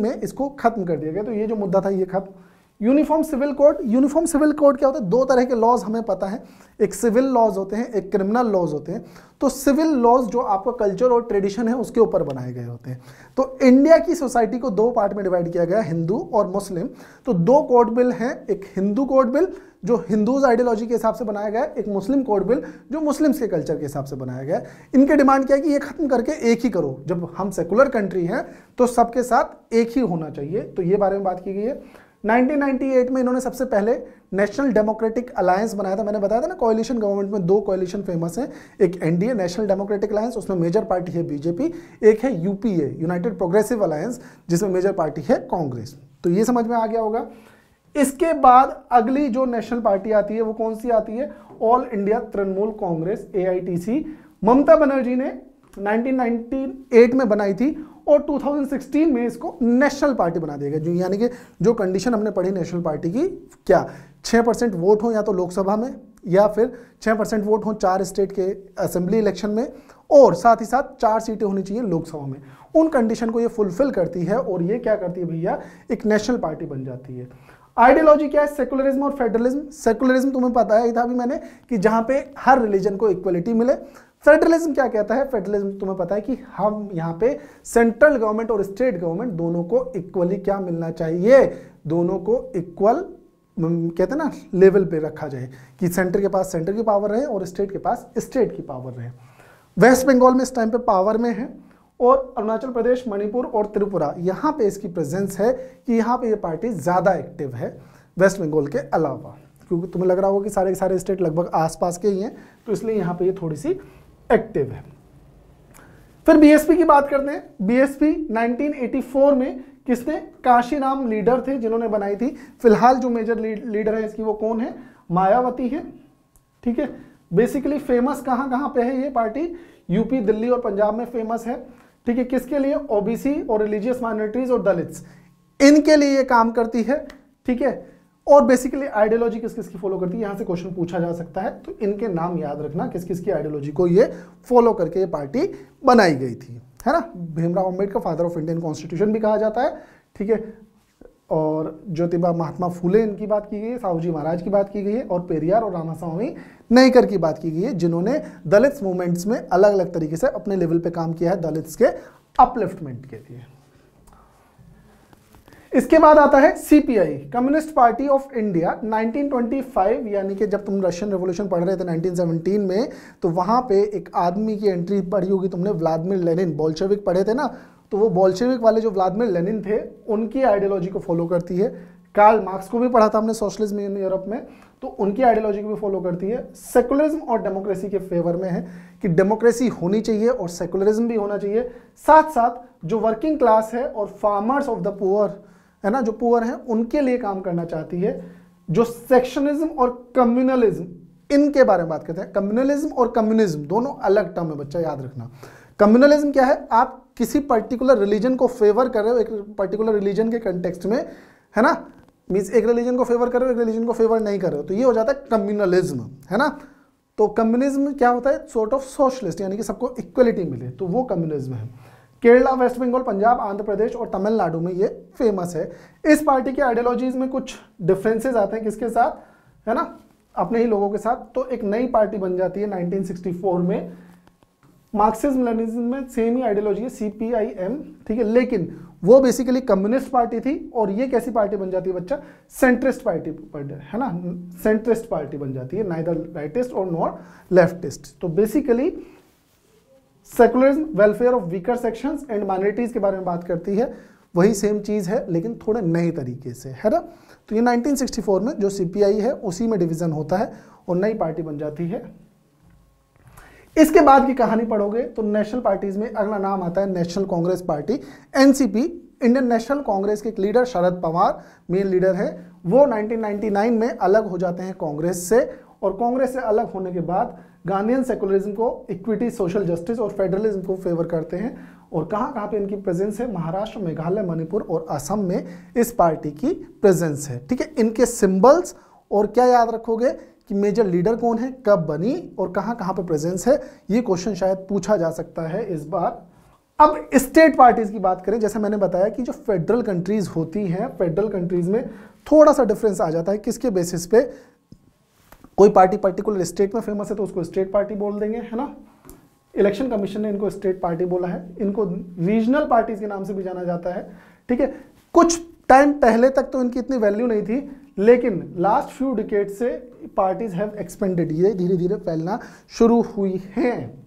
में इसको खत्म कर दिया गया। तो ये जो मुद्दा था, ये खत्म। Uniform civil code, uniform civil code क्या होता है? दो तरह के लॉज हमें पता है। एक सिविल लॉज होते हैं, एक क्रिमिनल लॉज होते हैं। तो सिविल लॉज जो आपका कल्चर और ट्रेडिशन है, उसके ऊपर बनाए गए होते हैं। तो इंडिया की सोसाइटी को दो पार्ट में डिवाइड किया गया हिंदू और मुस्लिम। तो दो कोड बिल हैं, एक हिंदू कोड बिल जो हिंदूज आइडियोलॉजी के हिसाब से बनाया गया एक मुस्लिम कोड बिल जो मुस्लिम्स के कल्चर के हिसाब से बनाया गया इनके डिमांड क्या है कि ये खत्म करके एक ही करो। जब हम सेकुलर कंट्री हैं तो सबके साथ एक ही होना चाहिए। तो ये बारे में बात की गई है। 1998 में इन्होंने सबसे पहले नेशनल डेमोक्रेटिक अलायंस बनाया था। मैंने बताया था ना कोalition गवर्नमेंट में दो कोalition फ़ेमस हैं। एक एनडीए नेशनल डेमोक्रेटिक अलायंस उसमें मेजर पार्टी है बीजेपी एक है यूपीए यूनाइटेड प्रोग्रेसिव अलायंस जिसमें मेजर पार्टी है कांग्रेस। तो ये समझ में आ गया होगा। इसके बाद अगली जो नेशनल पार्टी आती है, वो कौन सी आती है? All India Trinamool Congress AITC Mamata Banerjee ने 1998 में बनाई थी। और 2016 में इसको नेशनल पार्टी बना देगा जो यानी कि जो कंडीशन हमने पढ़ी नेशनल पार्टी की, क्या? छः परसेंट वोट हो या तो लोकसभा में, या फिर छः परसेंट वोट हो चार स्टेट के असेंबली इलेक्शन में, और साथ ही साथ चार सीटें होनी चाहिए लोकसभा में। उन कंडीशन को ये फुलफिल करती है और ये क्या करती है भैया? एक नेशनल पार्टी बन जाती है। आइडियोलॉजी क्या है? सेकुलरिज्म और फेडरलिज्म सेकुलरिज्म तुम्हें पता है था अभी मैंने कि जहाँ पे हर रिलीजन को इक्वलिटी मिले फेडरलिज्म क्या कहता है? फेडरलिज्म तुम्हें पता है कि हम यहाँ पे सेंट्रल गवर्नमेंट और स्टेट गवर्नमेंट दोनों को इक्वली क्या मिलना चाहिए? दोनों को इक्वल कहते हैं ना लेवल पे रखा जाए कि सेंटर के पास सेंटर की पावर रहे और स्टेट के पास स्टेट की पावर रहे। वेस्ट बंगाल में इस टाइम पे पावर में है और अरुणाचल प्रदेश, मणिपुर और त्रिपुरा, यहाँ पे इसकी प्रेजेंस है कि यहाँ पे ये पार्टी ज़्यादा एक्टिव है वेस्ट बंगाल के अलावा। क्योंकि तुम्हें लग रहा होगा कि सारे के सारे स्टेट लगभग आसपास के ही हैं तो इसलिए यहाँ पे ये थोड़ी सी एक्टिव है। फिर बीएसपी की बात करते हैं। बीएसपी 1984 में किसने काशीराम लीडर थे जिन्होंने बनाई थी। फ़िलहाल जो मेजर लीडर है इसकी वो कौन है? मायावती है। ठीक है? बेसिकली फ़ेमस कहाँ कहाँ पे है ये पार्टी? यूपी दिल्ली और पंजाब में फ़ेमस है। ठीक है? किसके लिए? ओबीसी और रिलीजियस माइनॉरिटीज और दलित्स इनके लिए ये काम करती है। ठीक है? और बेसिकली आइडियोलॉजी किस किस की फॉलो करती है? यहाँ से क्वेश्चन पूछा जा सकता है। तो इनके नाम याद रखना किस किस की आइडियोलॉजी को ये फॉलो करके ये पार्टी बनाई गई थी। है ना? Bhimrao Ambedkar father of Indian constitution भी कहा जाता है। ठीक है? और ज्योतिबा महात्मा फूले इनकी बात की गई है। साहू जी महाराज की बात की गई है। और पेरियार और रामास्वामी नईकर की बात की गई है, जिन्होंने दलित मूवमेंट्स में अलग अलग तरीके से अपने लेवल पे काम किया है दलित्स के अपलिफ्टमेंट के लिए। इसके बाद आता है CPI Communist Party of India 1925 यानी कि जब तुम रशियन रेवोल्यूशन पढ़ रहे थे 1917 में तो वहाँ पे एक आदमी की एंट्री पढ़ी होगी तुमने व्लादिमिर लेनिन बोल्शेविक पढ़े थे ना? तो वो बोल्शेविक वाले जो व्लादिमिर लेनिन थे, उनकी आइडियोलॉजी को फॉलो करती है। कार्ल मार्क्स को भी पढ़ा था हमने सोशलिज्म इन यूरोप में तो उनकी आइडियोलॉजी को भी फॉलो करती है। सेकुलरिज्म और डेमोक्रेसी के फेवर में है कि डेमोक्रेसी होनी चाहिए और सेकुलरिज्म भी होना चाहिए। साथ साथ जो वर्किंग क्लास है और फार्मर्स ऑफ़ द पुअर है ना, जो पुअर हैं, उनके लिए काम करना चाहती है, जो सेक्शनिज्म और कम्युनलिज्म इनके बारे में बात करते हैं। कम्युनलिज्म और कम्युनिज्म दोनों अलग टर्म है बच्चा, याद रखना। कम्युनलिज्म क्या है? आप किसी पर्टिकुलर रिलीजन को फेवर कर रहे हो, एक पर्टिकुलर रिलीजन के कंटेक्स्ट में, है ना? मीन्स एक रिलीजन को फेवर कर रहे हो, एक रिलीजन को फेवर नहीं कर रहे हो। तो ये हो जाता है कम्युनलिज्म है ना? तो कम्युनिज्म क्या होता है? सॉर्ट ऑफ़ सोशलिस्ट यानी कि सबको इक्वलिटी मिले। तो वो कम्युनिज्म है। केरला, वेस्ट बंगाल, पंजाब, आंध्र प्रदेश और तमिलनाडु में ये फ़ेमस है। इस पार्टी के आइडियोलॉजीज में कुछ डिफरेंसेस आते हैं किसके साथ? है ना? अपने ही लोगों के साथ। तो एक नई पार्टी बन जाती है 1964 में। मार्क्सिज्म लेनिज्म में सेम ही आइडियोलॉजी है सीपीआईएम ठीक है? लेकिन वो बेसिकली कम्युनिस्ट पार्टी थी और ये कैसी पार्टी बन जाती है बच्चा? सेंट्रिस्ट पार्टी है ना? सेंट्रिस्ट पार्टी बन जाती है नाइदर राइटिस्ट और नॉट लेफ्टिस्ट तो basically secularism welfare of weaker sections and minorities के बारे में बात करती है। वही सेम चीज़ है, लेकिन थोड़े नए तरीके से, है ना? तो ये 1964 में जो सीपीआई है, उसी में डिवीज़न होता है और नई पार्टी बन जाती है। इसके बाद की कहानी पढ़ोगे तो नेशनल पार्टीज़ में अगला नाम आता है National Congress Party NCP Indian National Congress के एक leader Sharad Pawar main leader है। वो 1999 में अलग हो जाते हैं कांग्रेस से और कांग्रेस से अलग होने के बाद गांधीन सेकुलरिज्म को इक्विटी सोशल जस्टिस और फेडरलिज्म को फेवर करते हैं। और कहाँ कहाँ पे इनकी प्रेजेंस है? महाराष्ट्र, मेघालय, मणिपुर और असम में इस पार्टी की प्रेजेंस है। ठीक है, इनके सिंबल्स और क्या याद रखोगे कि मेजर लीडर कौन है? कब बनी और कहाँ कहाँ पे प्रेजेंस है? ये क्वेश्चन शायद पूछा जा सकता है इस बार। अब स्टेट पार्टीज़ की बात करें, जैसे मैंने बताया कि जो फेडरल कंट्रीज़ होती हैं फेडरल कंट्रीज़ में थोड़ा सा डिफरेंस आ जाता है। किसके बेसिस पे? कोई पार्टी पर्टिकुलर स्टेट में फ़ेमस है तो उसको स्टेट पार्टी बोल देंगे, है ना? इलेक्शन कमीशन ने इनको स्टेट पार्टी बोला है। इनको रीजनल पार्टीज़ के नाम से भी जाना जाता है, ठीक है? कुछ टाइम पहले तक तो इनकी इतनी वैल्यू नहीं थी, लेकिन लास्ट फ्यू डिकेट से पार्टीज़ हैव एक्सपेंडेड ये धीरे धीरे फैलना शुरू हुई हैं।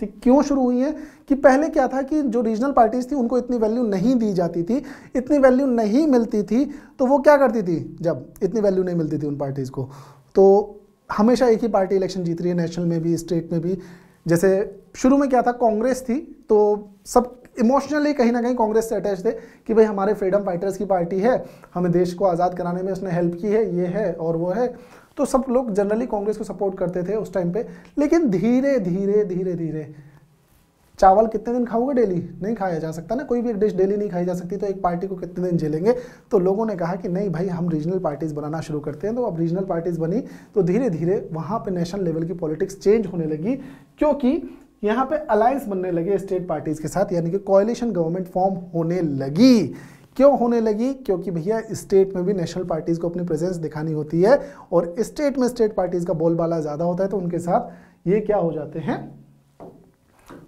ठीक, क्यों शुरू हुई है? कि पहले क्या था कि जो रीजनल पार्टीज़ थी, उनको इतनी वैल्यू नहीं दी जाती थी। इतनी वैल्यू नहीं मिलती थी तो वो क्या करती थी? जब इतनी वैल्यू नहीं मिलती थी उन पार्टीज़ को। तो हमेशा एक ही पार्टी इलेक्शन जीत रही है, नेशनल में भी, स्टेट में भी। जैसे शुरू में क्या था, कांग्रेस थी तो सब इमोशनली कहीं ना कहीं कांग्रेस से अटैच थे कि भाई हमारे फ्रीडम फाइटर्स की पार्टी है, हमें देश को आज़ाद कराने में उसने हेल्प की है, ये है और वो है। तो सब लोग जनरली कांग्रेस को सपोर्ट करते थे उस टाइम पे, लेकिन धीरे धीरे धीरे धीरे चावल कितने दिन खाओगे डेली? नहीं खाया जा सकता ना, कोई भी एक डिश डेली नहीं खाई जा सकती तो एक पार्टी को कितने दिन झेलेंगे? तो लोगों ने कहा कि नहीं भाई, हम रीजनल पार्टीज़ बनाना शुरू करते हैं तो अब रीजनल पार्टीज़ बनी तो धीरे धीरे वहाँ पे नेशनल लेवल की पॉलिटिक्स चेंज होने लगी, क्योंकि यहाँ पे अलायंस बनने लगे स्टेट पार्टीज़ के साथ, यानी कि कॉयलिशन गवर्नमेंट फॉर्म होने लगी। क्यों होने लगी? क्योंकि भैया स्टेट में भी नेशनल पार्टीज़ को अपनी प्रेजेंस दिखानी होती है, और स्टेट में स्टेट पार्टीज़ का बोलबाला ज़्यादा होता है तो उनके साथ ये क्या हो जाते हैं?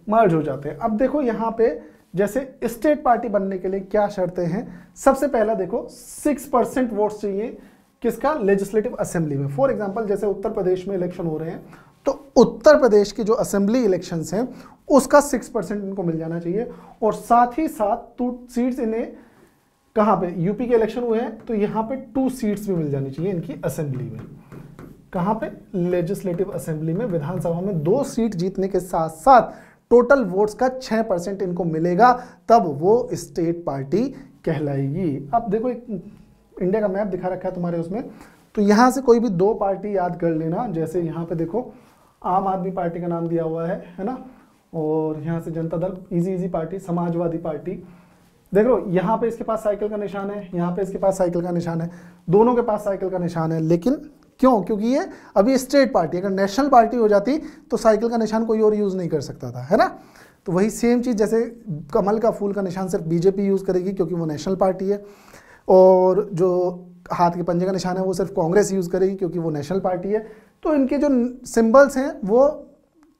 मर्ज हो जाते हैं। अब देखो यहाँ पे जैसे स्टेट पार्टी बनने के लिए क्या शर्तें हैं, सबसे पहला देखो सिक्स परसेंट वोट चाहिए किसका? लेजिस्लेटिव असेंबली में। फॉर एग्ज़ाम्पल जैसे उत्तर प्रदेश में इलेक्शन हो रहे हैं तो उत्तर प्रदेश की जो असेंबली इलेक्शंस हैं, उसका सिक्स परसेंट इनको मिल जाना चाहिए। और साथ ही साथ टू सीट्स इन्हें कहाँ पे? यूपी के इलेक्शन हुए हैं तो यहाँ पे टू सीट्स भी मिल जानी चाहिए इनकी असेंबली में। कहाँ पे? लेजिस्लेटिव असेंबली में, विधानसभा में दो सीट जीतने के साथ साथ टोटल वोट्स का छह परसेंट इनको मिलेगा, तब वो स्टेट पार्टी कहलाएगी। अब देखो, एक इंडिया का मैप दिखा रखा है तुम्हारे उसमें। तो यहाँ से कोई भी दो पार्टी याद कर लेना, जैसे यहाँ पे देखो, आम आदमी पार्टी का नाम दिया हुआ है है ना? और यहाँ से जनता दल इजी इजी पार्टी, समाजवादी पार्टी। देखो, यहाँ पे इसके पास साइकिल का निशान है, यहाँ पे इसके पास साइकिल का निशान है, दोनों के पास साइकिल का निशान है, लेकिन क्यों? क्योंकि ये अभी स्टेट पार्टी अगर नेशनल पार्टी हो जाती तो साइकिल का निशान कोई और यूज़ नहीं कर सकता था, है ना? तो वही सेम चीज़, जैसे कमल का फूल का निशान सिर्फ़ बीजेपी यूज़ करेगी क्योंकि वो नेशनल पार्टी है, और जो हाथ के पंजे का निशान है, वो सिर्फ़ कांग्रेस यूज़ करेगी क्योंकि वो नेशनल पार्टी है। तो इनके जो सिंबल्स हैं, वो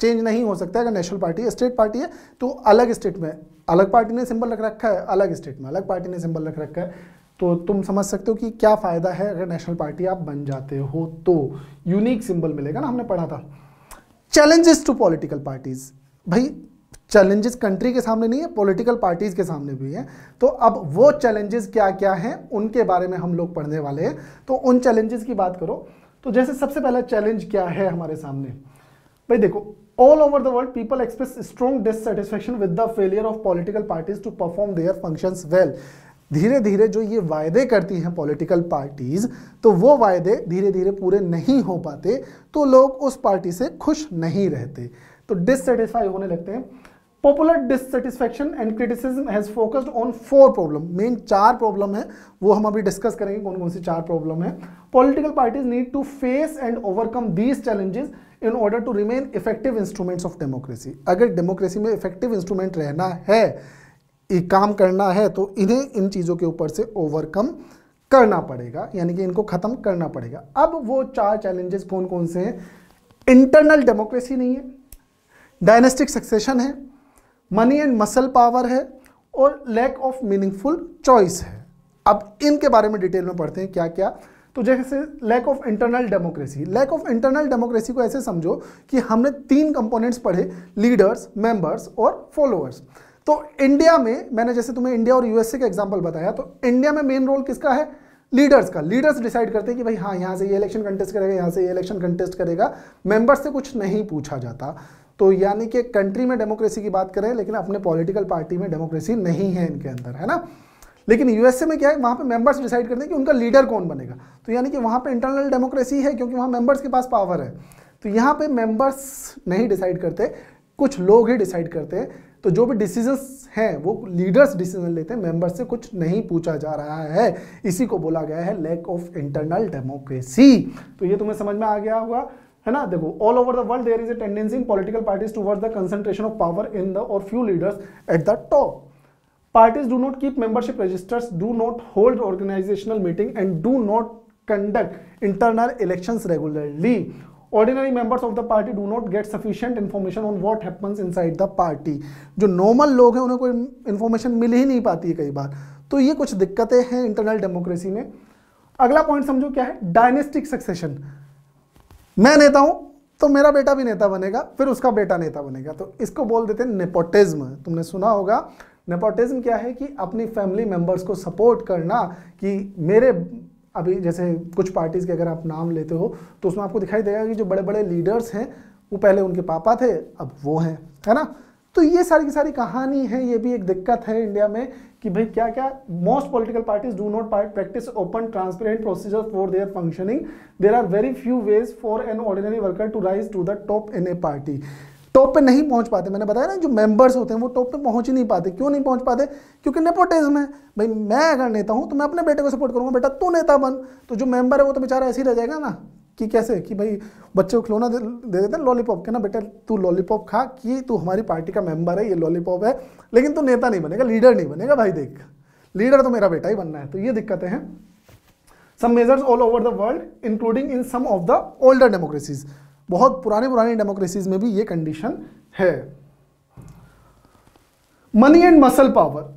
चेंज नहीं हो सकता अगर नेशनल पार्टी स्टेट पार्टी है तो अलग स्टेट में, अलग पार्टी ने सिंबल रख रखा है, अलग स्टेट में, अलग पार्टी ने सिंबल रख रखा है। तो तुम समझ सकते हो कि क्या फ़ायदा है अगर नेशनल पार्टी आप बन जाते हो तो। यूनिक सिंबल मिलेगा ना, हमने पढ़ा था। चैलेंजेस टू पॉलिटिकल पार्टीज़ भाई चैलेंजेस कंट्री के सामने नहीं है पॉलिटिकल पार्टीज़ के सामने भी है। तो अब वो चैलेंजेस क्या क्या हैं, उनके बारे में हम लोग पढ़ने वाले हैं। तो उन चैलेंजेस की बात करो। तो जैसे सबसे पहला चैलेंज क्या है हमारे सामने? भाई देखो all over the world people express strong dissatisfaction with the failure of political parties to perform their functions well धीरे धीरे जो ये वायदे करती हैं पॉलिटिकल पार्टीज़ तो वो वायदे धीरे धीरे पूरे नहीं हो पाते तो लोग उस पार्टी से खुश नहीं रहते। तो डिससेटिस्फाई होने लगते हैं। Popular dissatisfaction and criticism has focused on four problem main चार प्रॉब्लम है, वो हम अभी डिस्कस करेंगे कौन कौन सी चार प्रॉब्लम है। Political parties need to face and overcome these challenges in order to remain effective instruments of democracy अगर डेमोक्रेसी में इफ़ेक्टिव इंस्ट्रूमेंट रहना है काम करना है तो इन्हें इन चीज़ों के ऊपर से ओवरकम करना पड़ेगा, यानी कि इनको ख़त्म करना पड़ेगा। अब वो चार चैलेंजेस कौन कौन से हैं? इंटरनल डेमोक्रेसी नहीं है डायनेस्टिक सक्सेशन है मनी एंड मसल पावर है, और लैक ऑफ़ मीनिंगफुल चॉइस है। अब इनके बारे में डिटेल में पढ़ते हैं क्या क्या तो जैसे lack of internal democracy lack of internal democracy को ऐसे समझो कि हमने तीन कंपोनेंट्स पढ़े लीडर्स मेंबर्स और फॉलोअर्स तो इंडिया में, मैंने जैसे तुम्हें इंडिया और यूएसए का एग्ज़ाम्पल बताया तो इंडिया में मेन रोल किसका है? लीडर्स का। लीडर्स डिसाइड करते हैं कि भाई हाँ यहाँ से ये इलेक्शन कंटेस्ट करेगा, यहाँ से ये इलेक्शन कंटेस्ट करेगा। मेंबर्स से कुछ नहीं पूछा जाता। तो यानी कि कंट्री में डेमोक्रेसी की बात करें, लेकिन अपने पॉलिटिकल पार्टी में डेमोक्रेसी नहीं है इनके अंदर, है ना? लेकिन यूएसए में क्या है? वहाँ पे मेंबर्स डिसाइड करते हैं कि उनका लीडर कौन बनेगा। तो यानी कि वहाँ पे इंटरनल डेमोक्रेसी है, क्योंकि वहाँ मेंबर्स के पास पावर है। तो यहाँ पे मेंबर्स नहीं डिसाइड करते, कुछ लोग ही डिसाइड करते हैं। तो जो भी डिसीजंस हैं, वो लीडर्स डिसीज़न लेते हैं मेंबर्स से कुछ नहीं पूछा जा रहा है। इसी को बोला गया है लैक ऑफ़ इंटरनल डेमोक्रेसी तो ये तुम्हें समझ में आ गया होगा, है ना? देखो all over the world there is a tendency in political parties towards the concentration of power in the और few leaders at the top parties do not keep membership registers, do not hold organizational meeting and do not conduct internal elections regularly. Ordinary members of the party do not get sufficient information on what happens inside the party. जो normal लोग हैं, उन्हें कोई information मिल ही नहीं पाती है कई बार। तो ये कुछ दिक्कतें हैं इंटरनल डेमोक्रेसी में। अगला पॉइंट समझो क्या है? डायनेस्टिक सक्सेशन मैं नेता हूँ तो मेरा बेटा भी नेता बनेगा, फिर उसका बेटा नेता बनेगा। तो इसको बोल देते हैं नेपोटिज्म तुमने सुना होगा नेपोटिज्म क्या है कि अपनी फैमिली मेंबर्स को सपोर्ट करना कि मेरे अभी जैसे कुछ पार्टीज़ के अगर आप नाम लेते हो तो उसमें आपको दिखाई देगा कि जो बड़े बड़े लीडर्स हैं, वो पहले उनके पापा थे, अब वो हैं, है ना? तो ये सारी की सारी कहानी है, ये भी एक दिक्कत है इंडिया में कि भाई क्या क्या most political parties do not practise open transparent procedure for their functioning there are very few ways for an ordinary worker to rise to the top in a party top पे नहीं पहुँच पाते। मैंने बताया ना जो मेंबर्स होते हैं वो टॉप पे पहुँच ही नहीं पाते। क्यों नहीं पहुँच पाते? क्योंकि नेपोटिज्म है। भाई मैं अगर नेता हूँ तो मैं अपने बेटे को सपोर्ट करूँगा। बेटा तू नेता बन। तो जो मेंबर है वो तो बेचारा ऐसे ही रह जाएगा ना कि कैसे? कि भाई बच्चे को खिलौना दे, दे देते हैं लॉलीपॉप के ना बेटा तू लॉलीपॉप खा कि तू हमारी पार्टी का मेंबर है ये लॉलीपॉप है। लेकिन तू नेता नहीं बनेगा लीडर नहीं बनेगा भाई देख। लीडर तो मेरा बेटा ही बनना है। तो ये दिक्कतें हैं। Some measures all over the world including in some of the older democracies बहुत पुराने पुराने डेमोक्रेसीज में भी ये कंडीशन है। मनी एंड मसल पावर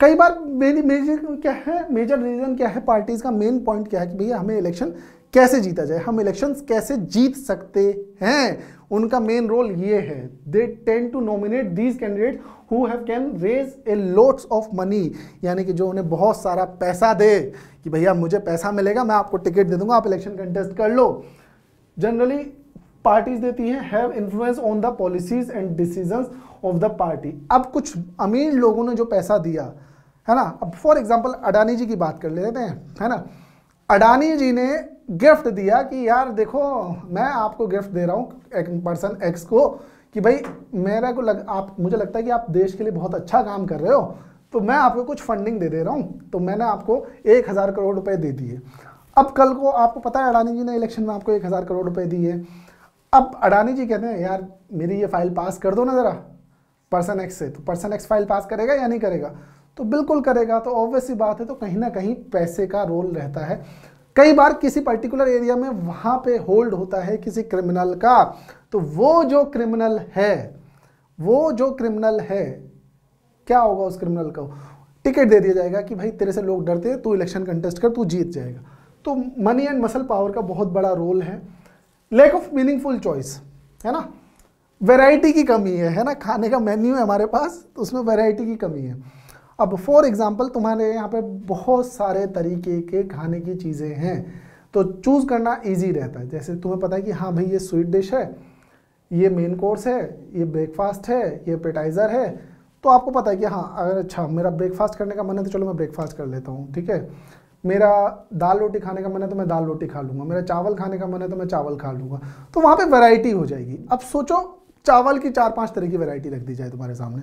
कई बार मेरी मेजर क्या है मेजर रीजन क्या है पार्टीज़ का मेन पॉइंट क्या है कि भैया हमें इलेक्शन कैसे जीता जाए, हम इलेक्शंस कैसे जीत सकते हैं? उनका मेन रोल ये है। They tend to nominate these candidate who have can raise a lots of money यानी कि जो उन्हें बहुत सारा पैसा दे कि भैया मुझे पैसा मिलेगा, मैं आपको टिकट दे दूँगा, आप इलेक्शन कंटेस्ट कर लो। जनरली पार्टीज़ देती हैं have influence on the policies and decisions of the party अब कुछ अमीर लोगों ने जो पैसा दिया, है ना? अब फॉर एग्जांपल अडानी जी की बात कर लेते हैं, है ना? अडानी जी ने गिफ्ट दिया कि, यार देखो, मैं आपको गिफ्ट दे रहा हूँ, एक पर्सन एक्स को, कि भाई, मेरा को लग, आप, मुझे लगता है कि आप देश के लिए बहुत अच्छा काम कर रहे हो तो मैं आपको कुछ फंडिंग दे दे रहा हूँ तो मैंने आपको एक हज़ार करोड़ रुपए दे दिए। अब कल को आपको पता है, अडानी जी ने इलेक्शन में आपको एक हज़ार करोड़ रुपए दिए। अब अडानी जी कहते हैं, यार, मेरी ये फ़ाइल पास कर दो ना ज़रा। पर्सन एक्स से। तो पर्सन एक्स फ़ाइल पास करेगा या नहीं करेगा? तो बिल्कुल करेगा। तो ऑब्वियस सी बात है तो कहीं ना कहीं पैसे का रोल रहता है। कई बार किसी पर्टिकुलर एरिया में वहाँ पे होल्ड होता है किसी क्रिमिनल का। तो वो जो क्रिमिनल है, वो जो क्रिमिनल है, क्या होगा उस क्रिमिनल को? टिकट दे दिया जाएगा कि भाई, तेरे से लोग डरते हैं, तू इलेक्शन कंटेस्ट कर, तू जीत जाएगा। तो मनी एंड मसल पावर का बहुत बड़ा रोल है। लैक ऑफ़ मीनिंगफुल चॉइस है ना? वैरायटी की कमी है है ना? खाने का मेन्यू है हमारे पास तो उसमें वैरायटी की कमी है। अब फॉर एग्जांपल तुम्हारे यहाँ पे बहुत सारे तरीके के खाने की चीज़ें हैं तो चूज़ करना इजी रहता है। जैसे तुम्हें पता है कि हाँ भाई, ये स्वीट डिश है, ये मेन कोर्स है, ये ब्रेकफास्ट है, ये पेटाइज़र है तो आपको पता है कि हाँ अगर अच्छा मेरा ब्रेकफास्ट करने का मन है तो चलो मैं ब्रेकफास्ट कर लेता हूँ, ठीक है? मेरा दाल रोटी खाने का मन है तो मैं दाल रोटी खा लूँगा, मेरा चावल खाने का मन है तो मैं चावल खा लूँगा। तो वहाँ पे वैरायटी हो जाएगी। अब सोचो, चावल की चार पाँच तरह की वैरायटी रख दी जाए तुम्हारे सामने,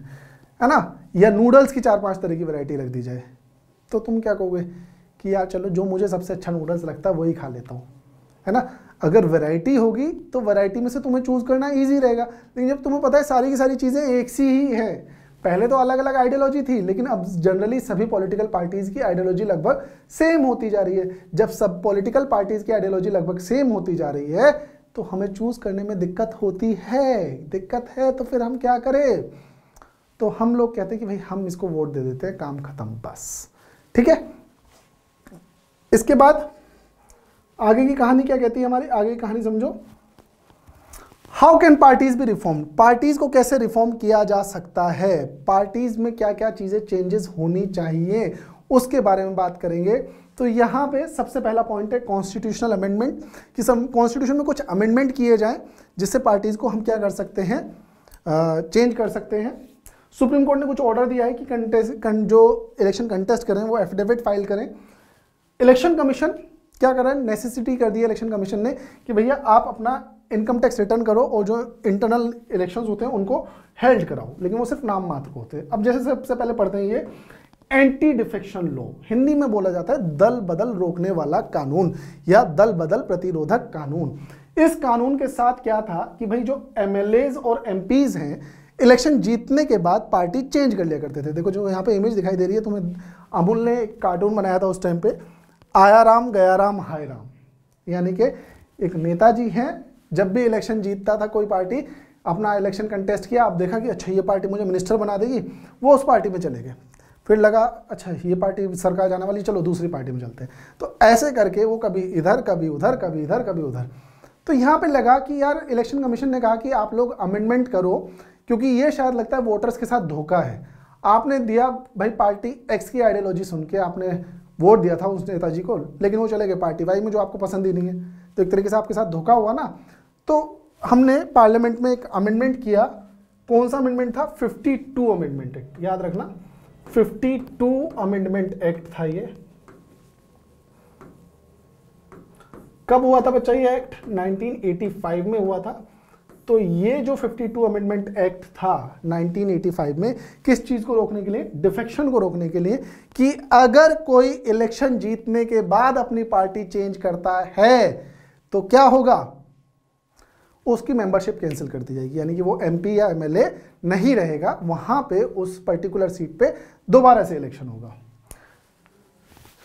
है ना? या नूडल्स की चार पाँच तरह की वैरायटी रख दी जाए। तो तुम क्या कहोगे कि यार चलो, जो मुझे सबसे अच्छा नूडल्स लगता है वही खा लेता हूँ, है ना? अगर वैरायटी होगी तो वैरायटी में से तुम्हें चूज़ करना ईजी रहेगा। लेकिन जब तुम्हें पता है सारी की सारी चीज़ें एक सी ही है पहले तो अलग अलग आइडियोलॉजी थी, लेकिन अब जनरली सभी पॉलिटिकल पार्टीज़ की आइडियोलॉजी लगभग सेम होती जा रही है। जब सब पॉलिटिकल पार्टीज़ की आइडियोलॉजी लगभग सेम होती जा रही है तो हमें चूज़ करने में दिक्कत होती है। दिक्कत है तो फिर हम क्या करें? तो हम लोग कहते हैं कि भाई, हम इसको वोट दे देते हैं, काम खत्म, बस। ठीक है? इसके बाद आगे की कहानी क्या कहती है हमारी? आगे की कहानी समझो। How can parties be reform parties को कैसे रिफॉर्म किया जा सकता है? पार्टीज़ में क्या क्या चीज़ें चेंजेस होनी चाहिए? उसके बारे में बात करेंगे। तो यहाँ पे सबसे पहला पॉइंट है कॉन्स्टिट्यूशनल अमेंडमेंट कि सब कॉन्स्टिट्यूशन में कुछ अमेंडमेंट किए जाएँ, जिससे पार्टीज़ को हम क्या कर सकते हैं? चेंज कर सकते हैं। सुप्रीम कोर्ट ने कुछ ऑर्डर दिया है कि कंटेस्ट जो इलेक्शन कंटेस्ट करें, वो एफिडेविट फ़ाइल करें। इलेक्शन कमीशन क्या कर नेसेसिटी कर दी है इलेक्शन कमीशन ने कि भैया आप अपना इनकम टैक्स रिटर्न करो और जो इंटरनल इलेक्शंस होते हैं, उनको हेल्ड कराओ। लेकिन वो सिर्फ़ नाम मात्र होते हैं। अब जैसे सबसे पहले पढ़ते हैं ये एंटी डिफेक्शन लॉ हिंदी में बोला जाता है, दल बदल रोकने वाला कानून या दल बदल प्रतिरोधक कानून। इस कानून के साथ क्या था कि भाई जो एमएलए और एमपीज हैं इलेक्शन जीतने के बाद पार्टी चेंज कर लिया करते थे। देखो जो यहाँ पे इमेज दिखाई दे रही है, तुम्हें अमूल ने एक कार्टून बनाया था उस टाइम पे आया राम गया राम हाय राम यानी कि एक नेताजी हैं जब भी इलेक्शन जीतता था कोई पार्टी, अपना इलेक्शन कंटेस्ट किया, आप देखा कि अच्छा ये पार्टी मुझे मिनिस्टर बना देगी, वो उस पार्टी में चले गए। फिर लगा अच्छा ये पार्टी सरकार जाने वाली, चलो दूसरी पार्टी में चलते हैं। तो ऐसे करके वो कभी इधर, कभी उधर, कभी इधर, कभी उधर। तो यहाँ पे लगा कि यार इलेक्शन कमीशन ने कहा कि आप लोग अमेंडमेंट करो, क्योंकि ये शायद लगता है वोटर्स के साथ धोखा है। आपने दिया, भाई, पार्टी एक्स की आइडियोलॉजी सुन के आपने वोट दिया था उस नेताजी को, लेकिन वो चले गए पार्टी वाई में, जो आपको पसंद ही नहीं है। तो एक तरीके से आपके साथ धोखा हुआ ना। तो हमने पार्लियामेंट में एक अमेंडमेंट किया। कौन सा अमेंडमेंट था? 52 अमेंडमेंट एक्ट याद रखना 52 अमेंडमेंट एक्ट था ये। कब हुआ था बच्चा ये एक्ट 1985 में हुआ था। तो ये जो 52 अमेंडमेंट एक्ट था 1985 में, किस चीज़ को रोकने के लिए? डिफेक्शन को रोकने के लिए कि अगर कोई इलेक्शन जीतने के बाद अपनी पार्टी चेंज करता है तो क्या होगा? उसकी मेंबरशिप कैंसिल कर दी जाएगी। यानी कि वो एमपी या एमएलए नहीं रहेगा, वहाँ पे उस पर्टिकुलर सीट पे दोबारा से इलेक्शन होगा।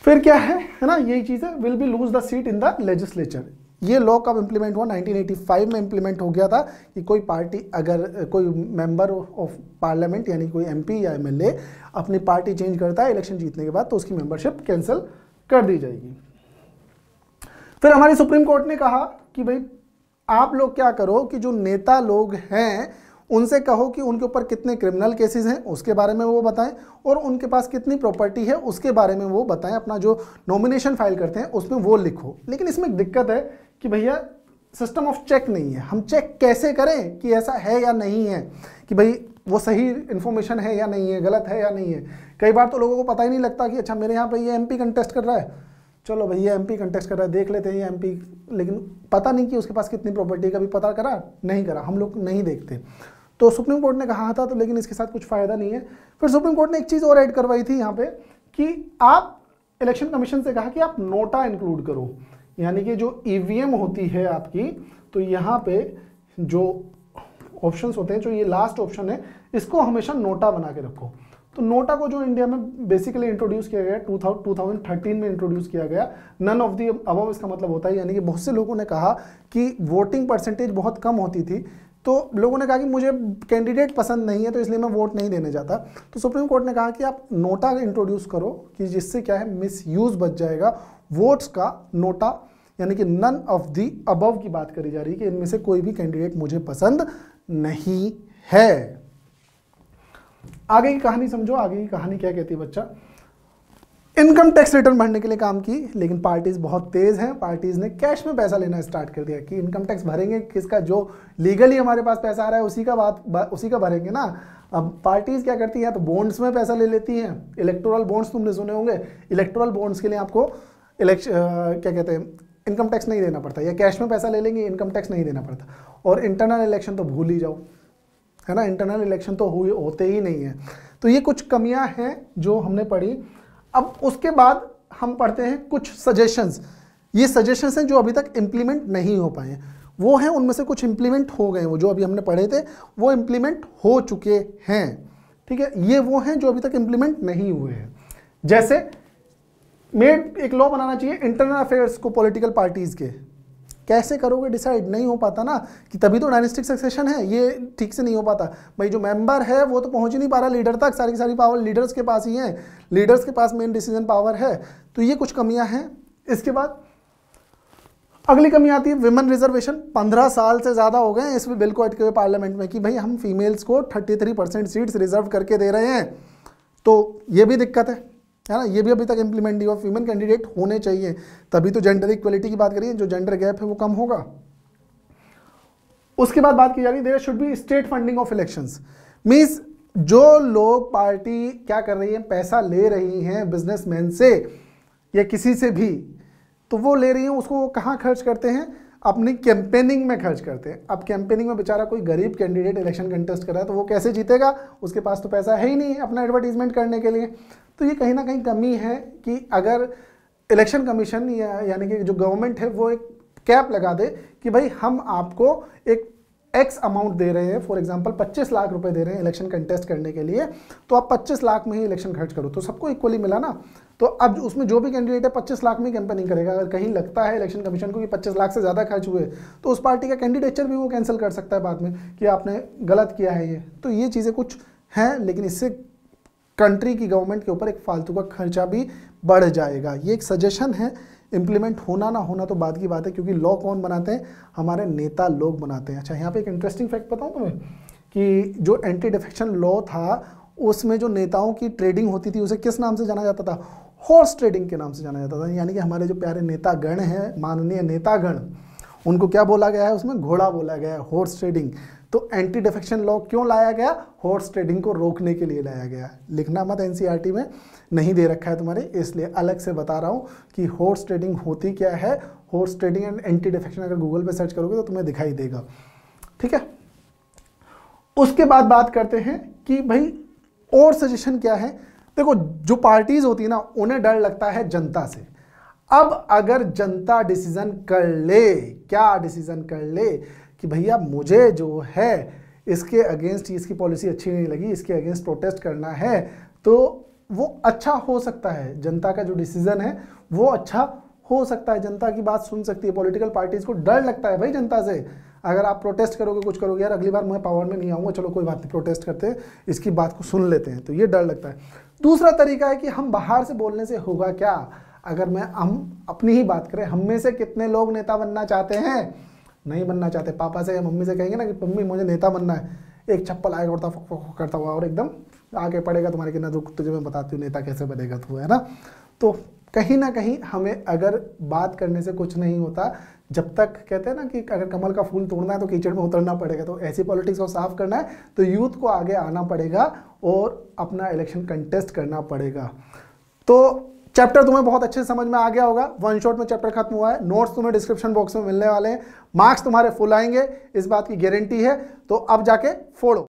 फिर क्या है? है ना? यही चीज़ है। Will be lose the seat in the legislature ये लॉ कब इंप्लीमेंट हुआ? 1985 में इंप्लीमेंट हो गया था कि कोई पार्टी अगर, कोई मेंबर ऑफ़ पार्लियामेंट यानी कोई एमपी या एमएलए अपनी पार्टी चेंज करता है इलेक्शन जीतने के बाद तो उसकी मेंबरशिप कैंसिल कर दी जाएगी। फिर हमारी सुप्रीम कोर्ट ने कहा कि भाई आप लोग क्या करो कि जो नेता लोग हैं, उनसे कहो कि उनके ऊपर कितने क्रिमिनल केसेस हैं, उसके बारे में वो बताएँ, और उनके पास कितनी प्रॉपर्टी है, उसके बारे में वो बताएँ, अपना जो नॉमिनेशन फ़ाइल करते हैं, उसमें वो लिखो। लेकिन इसमें दिक्कत है कि भैया सिस्टम ऑफ़ चेक नहीं है। हम चेक कैसे करें कि ऐसा है या नहीं है? कि भाई, वो सही इन्फॉर्मेशन है या नहीं है, गलत है या नहीं है? कई बार तो लोगों को पता ही नहीं लगता कि अच्छा मेरे यहाँ पे ये एमपी कंटेस्ट कर रहा है। चलो भैया एमपी कंटेस्ट कर रहा है, देख लेते हैं ये एमपी लेकिन पता नहीं कि उसके पास कितनी प्रॉपर्टी का भी पता करा? नहीं करा, हम लोग नहीं देखते। तो सुप्रीम कोर्ट ने कहा था तो लेकिन इसके साथ कुछ फ़ायदा नहीं है। फिर सुप्रीम कोर्ट ने एक चीज़ और ऐड करवाई थी यहाँ पे, कि आप इलेक्शन कमीशन से कहा कि आप नोटा इंक्लूड करो। यानी कि जो ईवीएम e होती है आपकी तो यहाँ पे जो ऑप्शंस होते हैं, जो ये लास्ट ऑप्शन है, इसको हमेशा नोटा बना के रखो। तो नोटा को जो इंडिया में बेसिकली इंट्रोड्यूस किया गया टू थाउज़ेंड थर्टीन में इंट्रोड्यूस किया गया नन ऑफ़ दी अब इसका मतलब होता है, यानी कि बहुत से लोगों ने कहा कि वोटिंग परसेंटेज बहुत कम होती थी। तो लोगों ने कहा कि मुझे कैंडिडेट पसंद नहीं है तो इसलिए मैं वोट नहीं देने जाता। तो सुप्रीम कोर्ट ने कहा कि आप नोटा इंट्रोड्यूस करो कि जिससे क्या है मिस यूज़ बच जाएगा। वोट्स का नोटा, यानी कि नन ऑफ़ दी अबव की बात करी जा रही है कि इनमें से कोई भी कैंडिडेट मुझे पसंद नहीं है। आगे की कहानी समझो, आगे की कहानी क्या कहती है बच्चा? इनकम टैक्स रिटर्न भरने के लिए काम की, लेकिन पार्टीज़ बहुत तेज हैं। पार्टीज़ ने कैश में पैसा लेना स्टार्ट कर दिया कि इनकम टैक्स भरेंगे, किसका जो लीगली हमारे पास पैसा आ रहा है, उसी का बात उसी का भरेंगे ना। अब पार्टीज़ क्या करती हैं तो बॉन्ड्स में पैसा ले लेती हैं। इलेक्टोरल बॉन्ड्स तुमने सुने होंगे। इलेक्टोरल बॉन्ड्स के लिए आपको इलेक्शन क्या कहते हैं इनकम टैक्स नहीं देना पड़ता। या कैश में पैसा ले लेंगे इनकम टैक्स नहीं देना पड़ता। और इंटरनल इलेक्शन तो भूल ही जाओ। है ना इंटरनल इलेक्शन तो हुए, होते ही नहीं है। तो ये कुछ कमियाँ हैं जो हमने पढ़ी। अब उसके बाद हम पढ़ते हैं कुछ सजेशंस ये सजेशंस हैं जो अभी तक इम्प्लीमेंट नहीं हो पाए। वो हैं, उनमें से कुछ इम्प्लीमेंट हो गए वो जो अभी हमने पढ़े थे, वो इम्प्लीमेंट हो चुके हैं। ठीक है? ये वो हैं जो अभी तक इम्प्लीमेंट नहीं हुए हैं। जैसे मेड एक लॉ बनाना चाहिए इंटरनल अफेयर्स को पॉलिटिकल पार्टीज़ के। कैसे करोगे डिसाइड नहीं हो पाता ना, कि तभी तो डायनेस्टिक सक्सेशन है, ये ठीक से नहीं हो पाता। भाई, जो मेंबर है, वो तो पहुँच ही नहीं पा रहा लीडर तक, सारी की सारी पावर लीडर्स के पास ही है। लीडर्स के पास मेन डिसीज़न पावर है। तो ये कुछ कमियाँ हैं। इसके बाद, अगली कमी आती है विमेन रिजर्वेशन पंद्रह साल से ज़्यादा हो गए हैं इस बिल को अटके हुए पार्लियामेंट में, कि भाई, हम फीमेल्स को thirty three percent seats reserve करके दे रहे हैं। तो ये भी दिक्कत है। है ना? ये भी अभी तक इंप्लीमेंट नहीं हुआ। फीमेल कैंडिडेट होने चाहिए। तभी तो जेंडर इक्वलिटी की बात करिए, जो जेंडर गैप है वो कम होगा। उसके बाद बात की जा रही there should be state funding of elections means जो लोग पार्टी क्या कर रही है, पैसा ले रही हैं बिजनेसमैन से, या किसी से भी तो वो ले रही हैं, उसको कहाँ खर्च करते हैं? अपनी कैंपेनिंग में खर्च करते हैं। अब कैंपेनिंग में बेचारा कोई गरीब कैंडिडेट इलेक्शन कंटेस्ट कर रहा है तो वो कैसे जीतेगा? उसके पास तो पैसा है ही नहीं अपना एडवर्टीजमेंट करने के लिए। तो ये कहीं ना कहीं कमी है कि अगर इलेक्शन कमीशन या यानी कि जो गवर्नमेंट है, वो एक कैप लगा दे कि भाई हम आपको एक एक्स अमाउंट दे रहे हैं फॉर एग्जांपल 25 लाख रुपए दे रहे हैं इलेक्शन कंटेस्ट करने के लिए तो आप 25 लाख में ही इलेक्शन खर्च करो। तो सबको इक्वली मिला ना। तो अब उसमें जो भी कैंडिडेट है 25 लाख में कैंपेनिंग करेगा। अगर कहीं लगता है इलेक्शन कमीशन को कि 25 लाख से ज़्यादा खर्च हुए तो उस पार्टी का कैंडिडेचर भी वो कैंसिल कर सकता है बाद में कि आपने गलत किया है ये। तो ये चीज़ें कुछ हैं, लेकिन इससे कंट्री की गवर्नमेंट के ऊपर एक फालतू का खर्चा भी बढ़ जाएगा। ये एक सजेशन है। इम्प्लीमेंट होना ना होना तो बाद की बात है, क्योंकि लॉ कौन बनाते हैं? हमारे नेता लोग बनाते हैं। अच्छा यहाँ पे एक इंटरेस्टिंग फैक्ट बताऊँ तुम्हें? कि जो एंटी डिफेक्शन लॉ था, उसमें जो नेताओं की ट्रेडिंग होती थी, उसे किस नाम से जाना जाता था? हॉर्स ट्रेडिंग के नाम से जाना जाता था। यानी कि हमारे जो प्यारे नेतागण हैं, माननीय नेतागण, उनको क्या बोला गया है? उसमें घोड़ा बोला गया है हॉर्स ट्रेडिंग तो एंटी डिफेक्शन लॉ क्यों लाया गया? हॉर्स ट्रेडिंग को रोकने के लिए लाया गया। लिखना मत एनसीईआरटी में, नहीं दे रखा है तुम्हारे, इसलिए अलग से बता रहा हूँ कि हॉर्स ट्रेडिंग होती क्या है। Horse trading and anti defection अगर गूगल पे सर्च करोगे तो तुम्हें दिखाई देगा। ठीक है? उसके बाद बात करते हैं कि भाई, और सजेशन क्या है? देखो, जो पार्टीज़ होती है ना, उन्हें डर लगता है जनता से। अब अगर जनता डिसीज़न कर ले, क्या डिसीज़न कर ले कि भैया मुझे जो है इसके अगेंस्ट इसकी पॉलिसी अच्छी नहीं लगी, इसके अगेंस्ट प्रोटेस्ट करना है तो वो अच्छा हो सकता है। जनता का जो डिसीज़न है, वो अच्छा हो सकता है। जनता की बात सुन सकती है। पॉलिटिकल पार्टीज़ को डर लगता है भाई जनता से। अगर आप प्रोटेस्ट करोगे, कुछ करोगे, यार अगली बार मैं पावर में नहीं आऊँगा, चलो कोई बात नहीं प्रोटेस्ट करते इसकी बात को सुन लेते हैं। तो ये डर लगता है। दूसरा तरीका है कि हम बाहर से बोलने से होगा क्या? अगर मैं, हम अपनी ही बात करें, हम में से कितने लोग नेता बनना चाहते हैं? नहीं बनना चाहते। पापा से या मम्मी से कहेंगे ना कि, मम्मी, मुझे नेता बनना है। एक चप्पल आएगा उड़ता करता हुआ और एकदम आगे पड़ेगा तुम्हारे कितना दुख तुझे मैं बताती हूँ नेता कैसे बनेगा तू, है ना? तो कहीं ना कहीं हमें अगर बात करने से कुछ नहीं होता, जब तक कहते हैं ना कि अगर कमल का फूल तोड़ना है तो कीचड़ में उतरना पड़ेगा। तो ऐसी पॉलिटिक्स को साफ़ करना है तो यूथ को आगे आना पड़ेगा और अपना इलेक्शन कंटेस्ट करना पड़ेगा। तो चैप्टर तुम्हें बहुत अच्छे से समझ में आ गया होगा। वन शॉट में चैप्टर खत्म हुआ है। नोट्स तुम्हें डिस्क्रिप्शन बॉक्स में मिलने वाले हैं। मार्क्स तुम्हारे फुल आएँगे। इस बात की गारंटी है। तो अब जाके फोड़ो।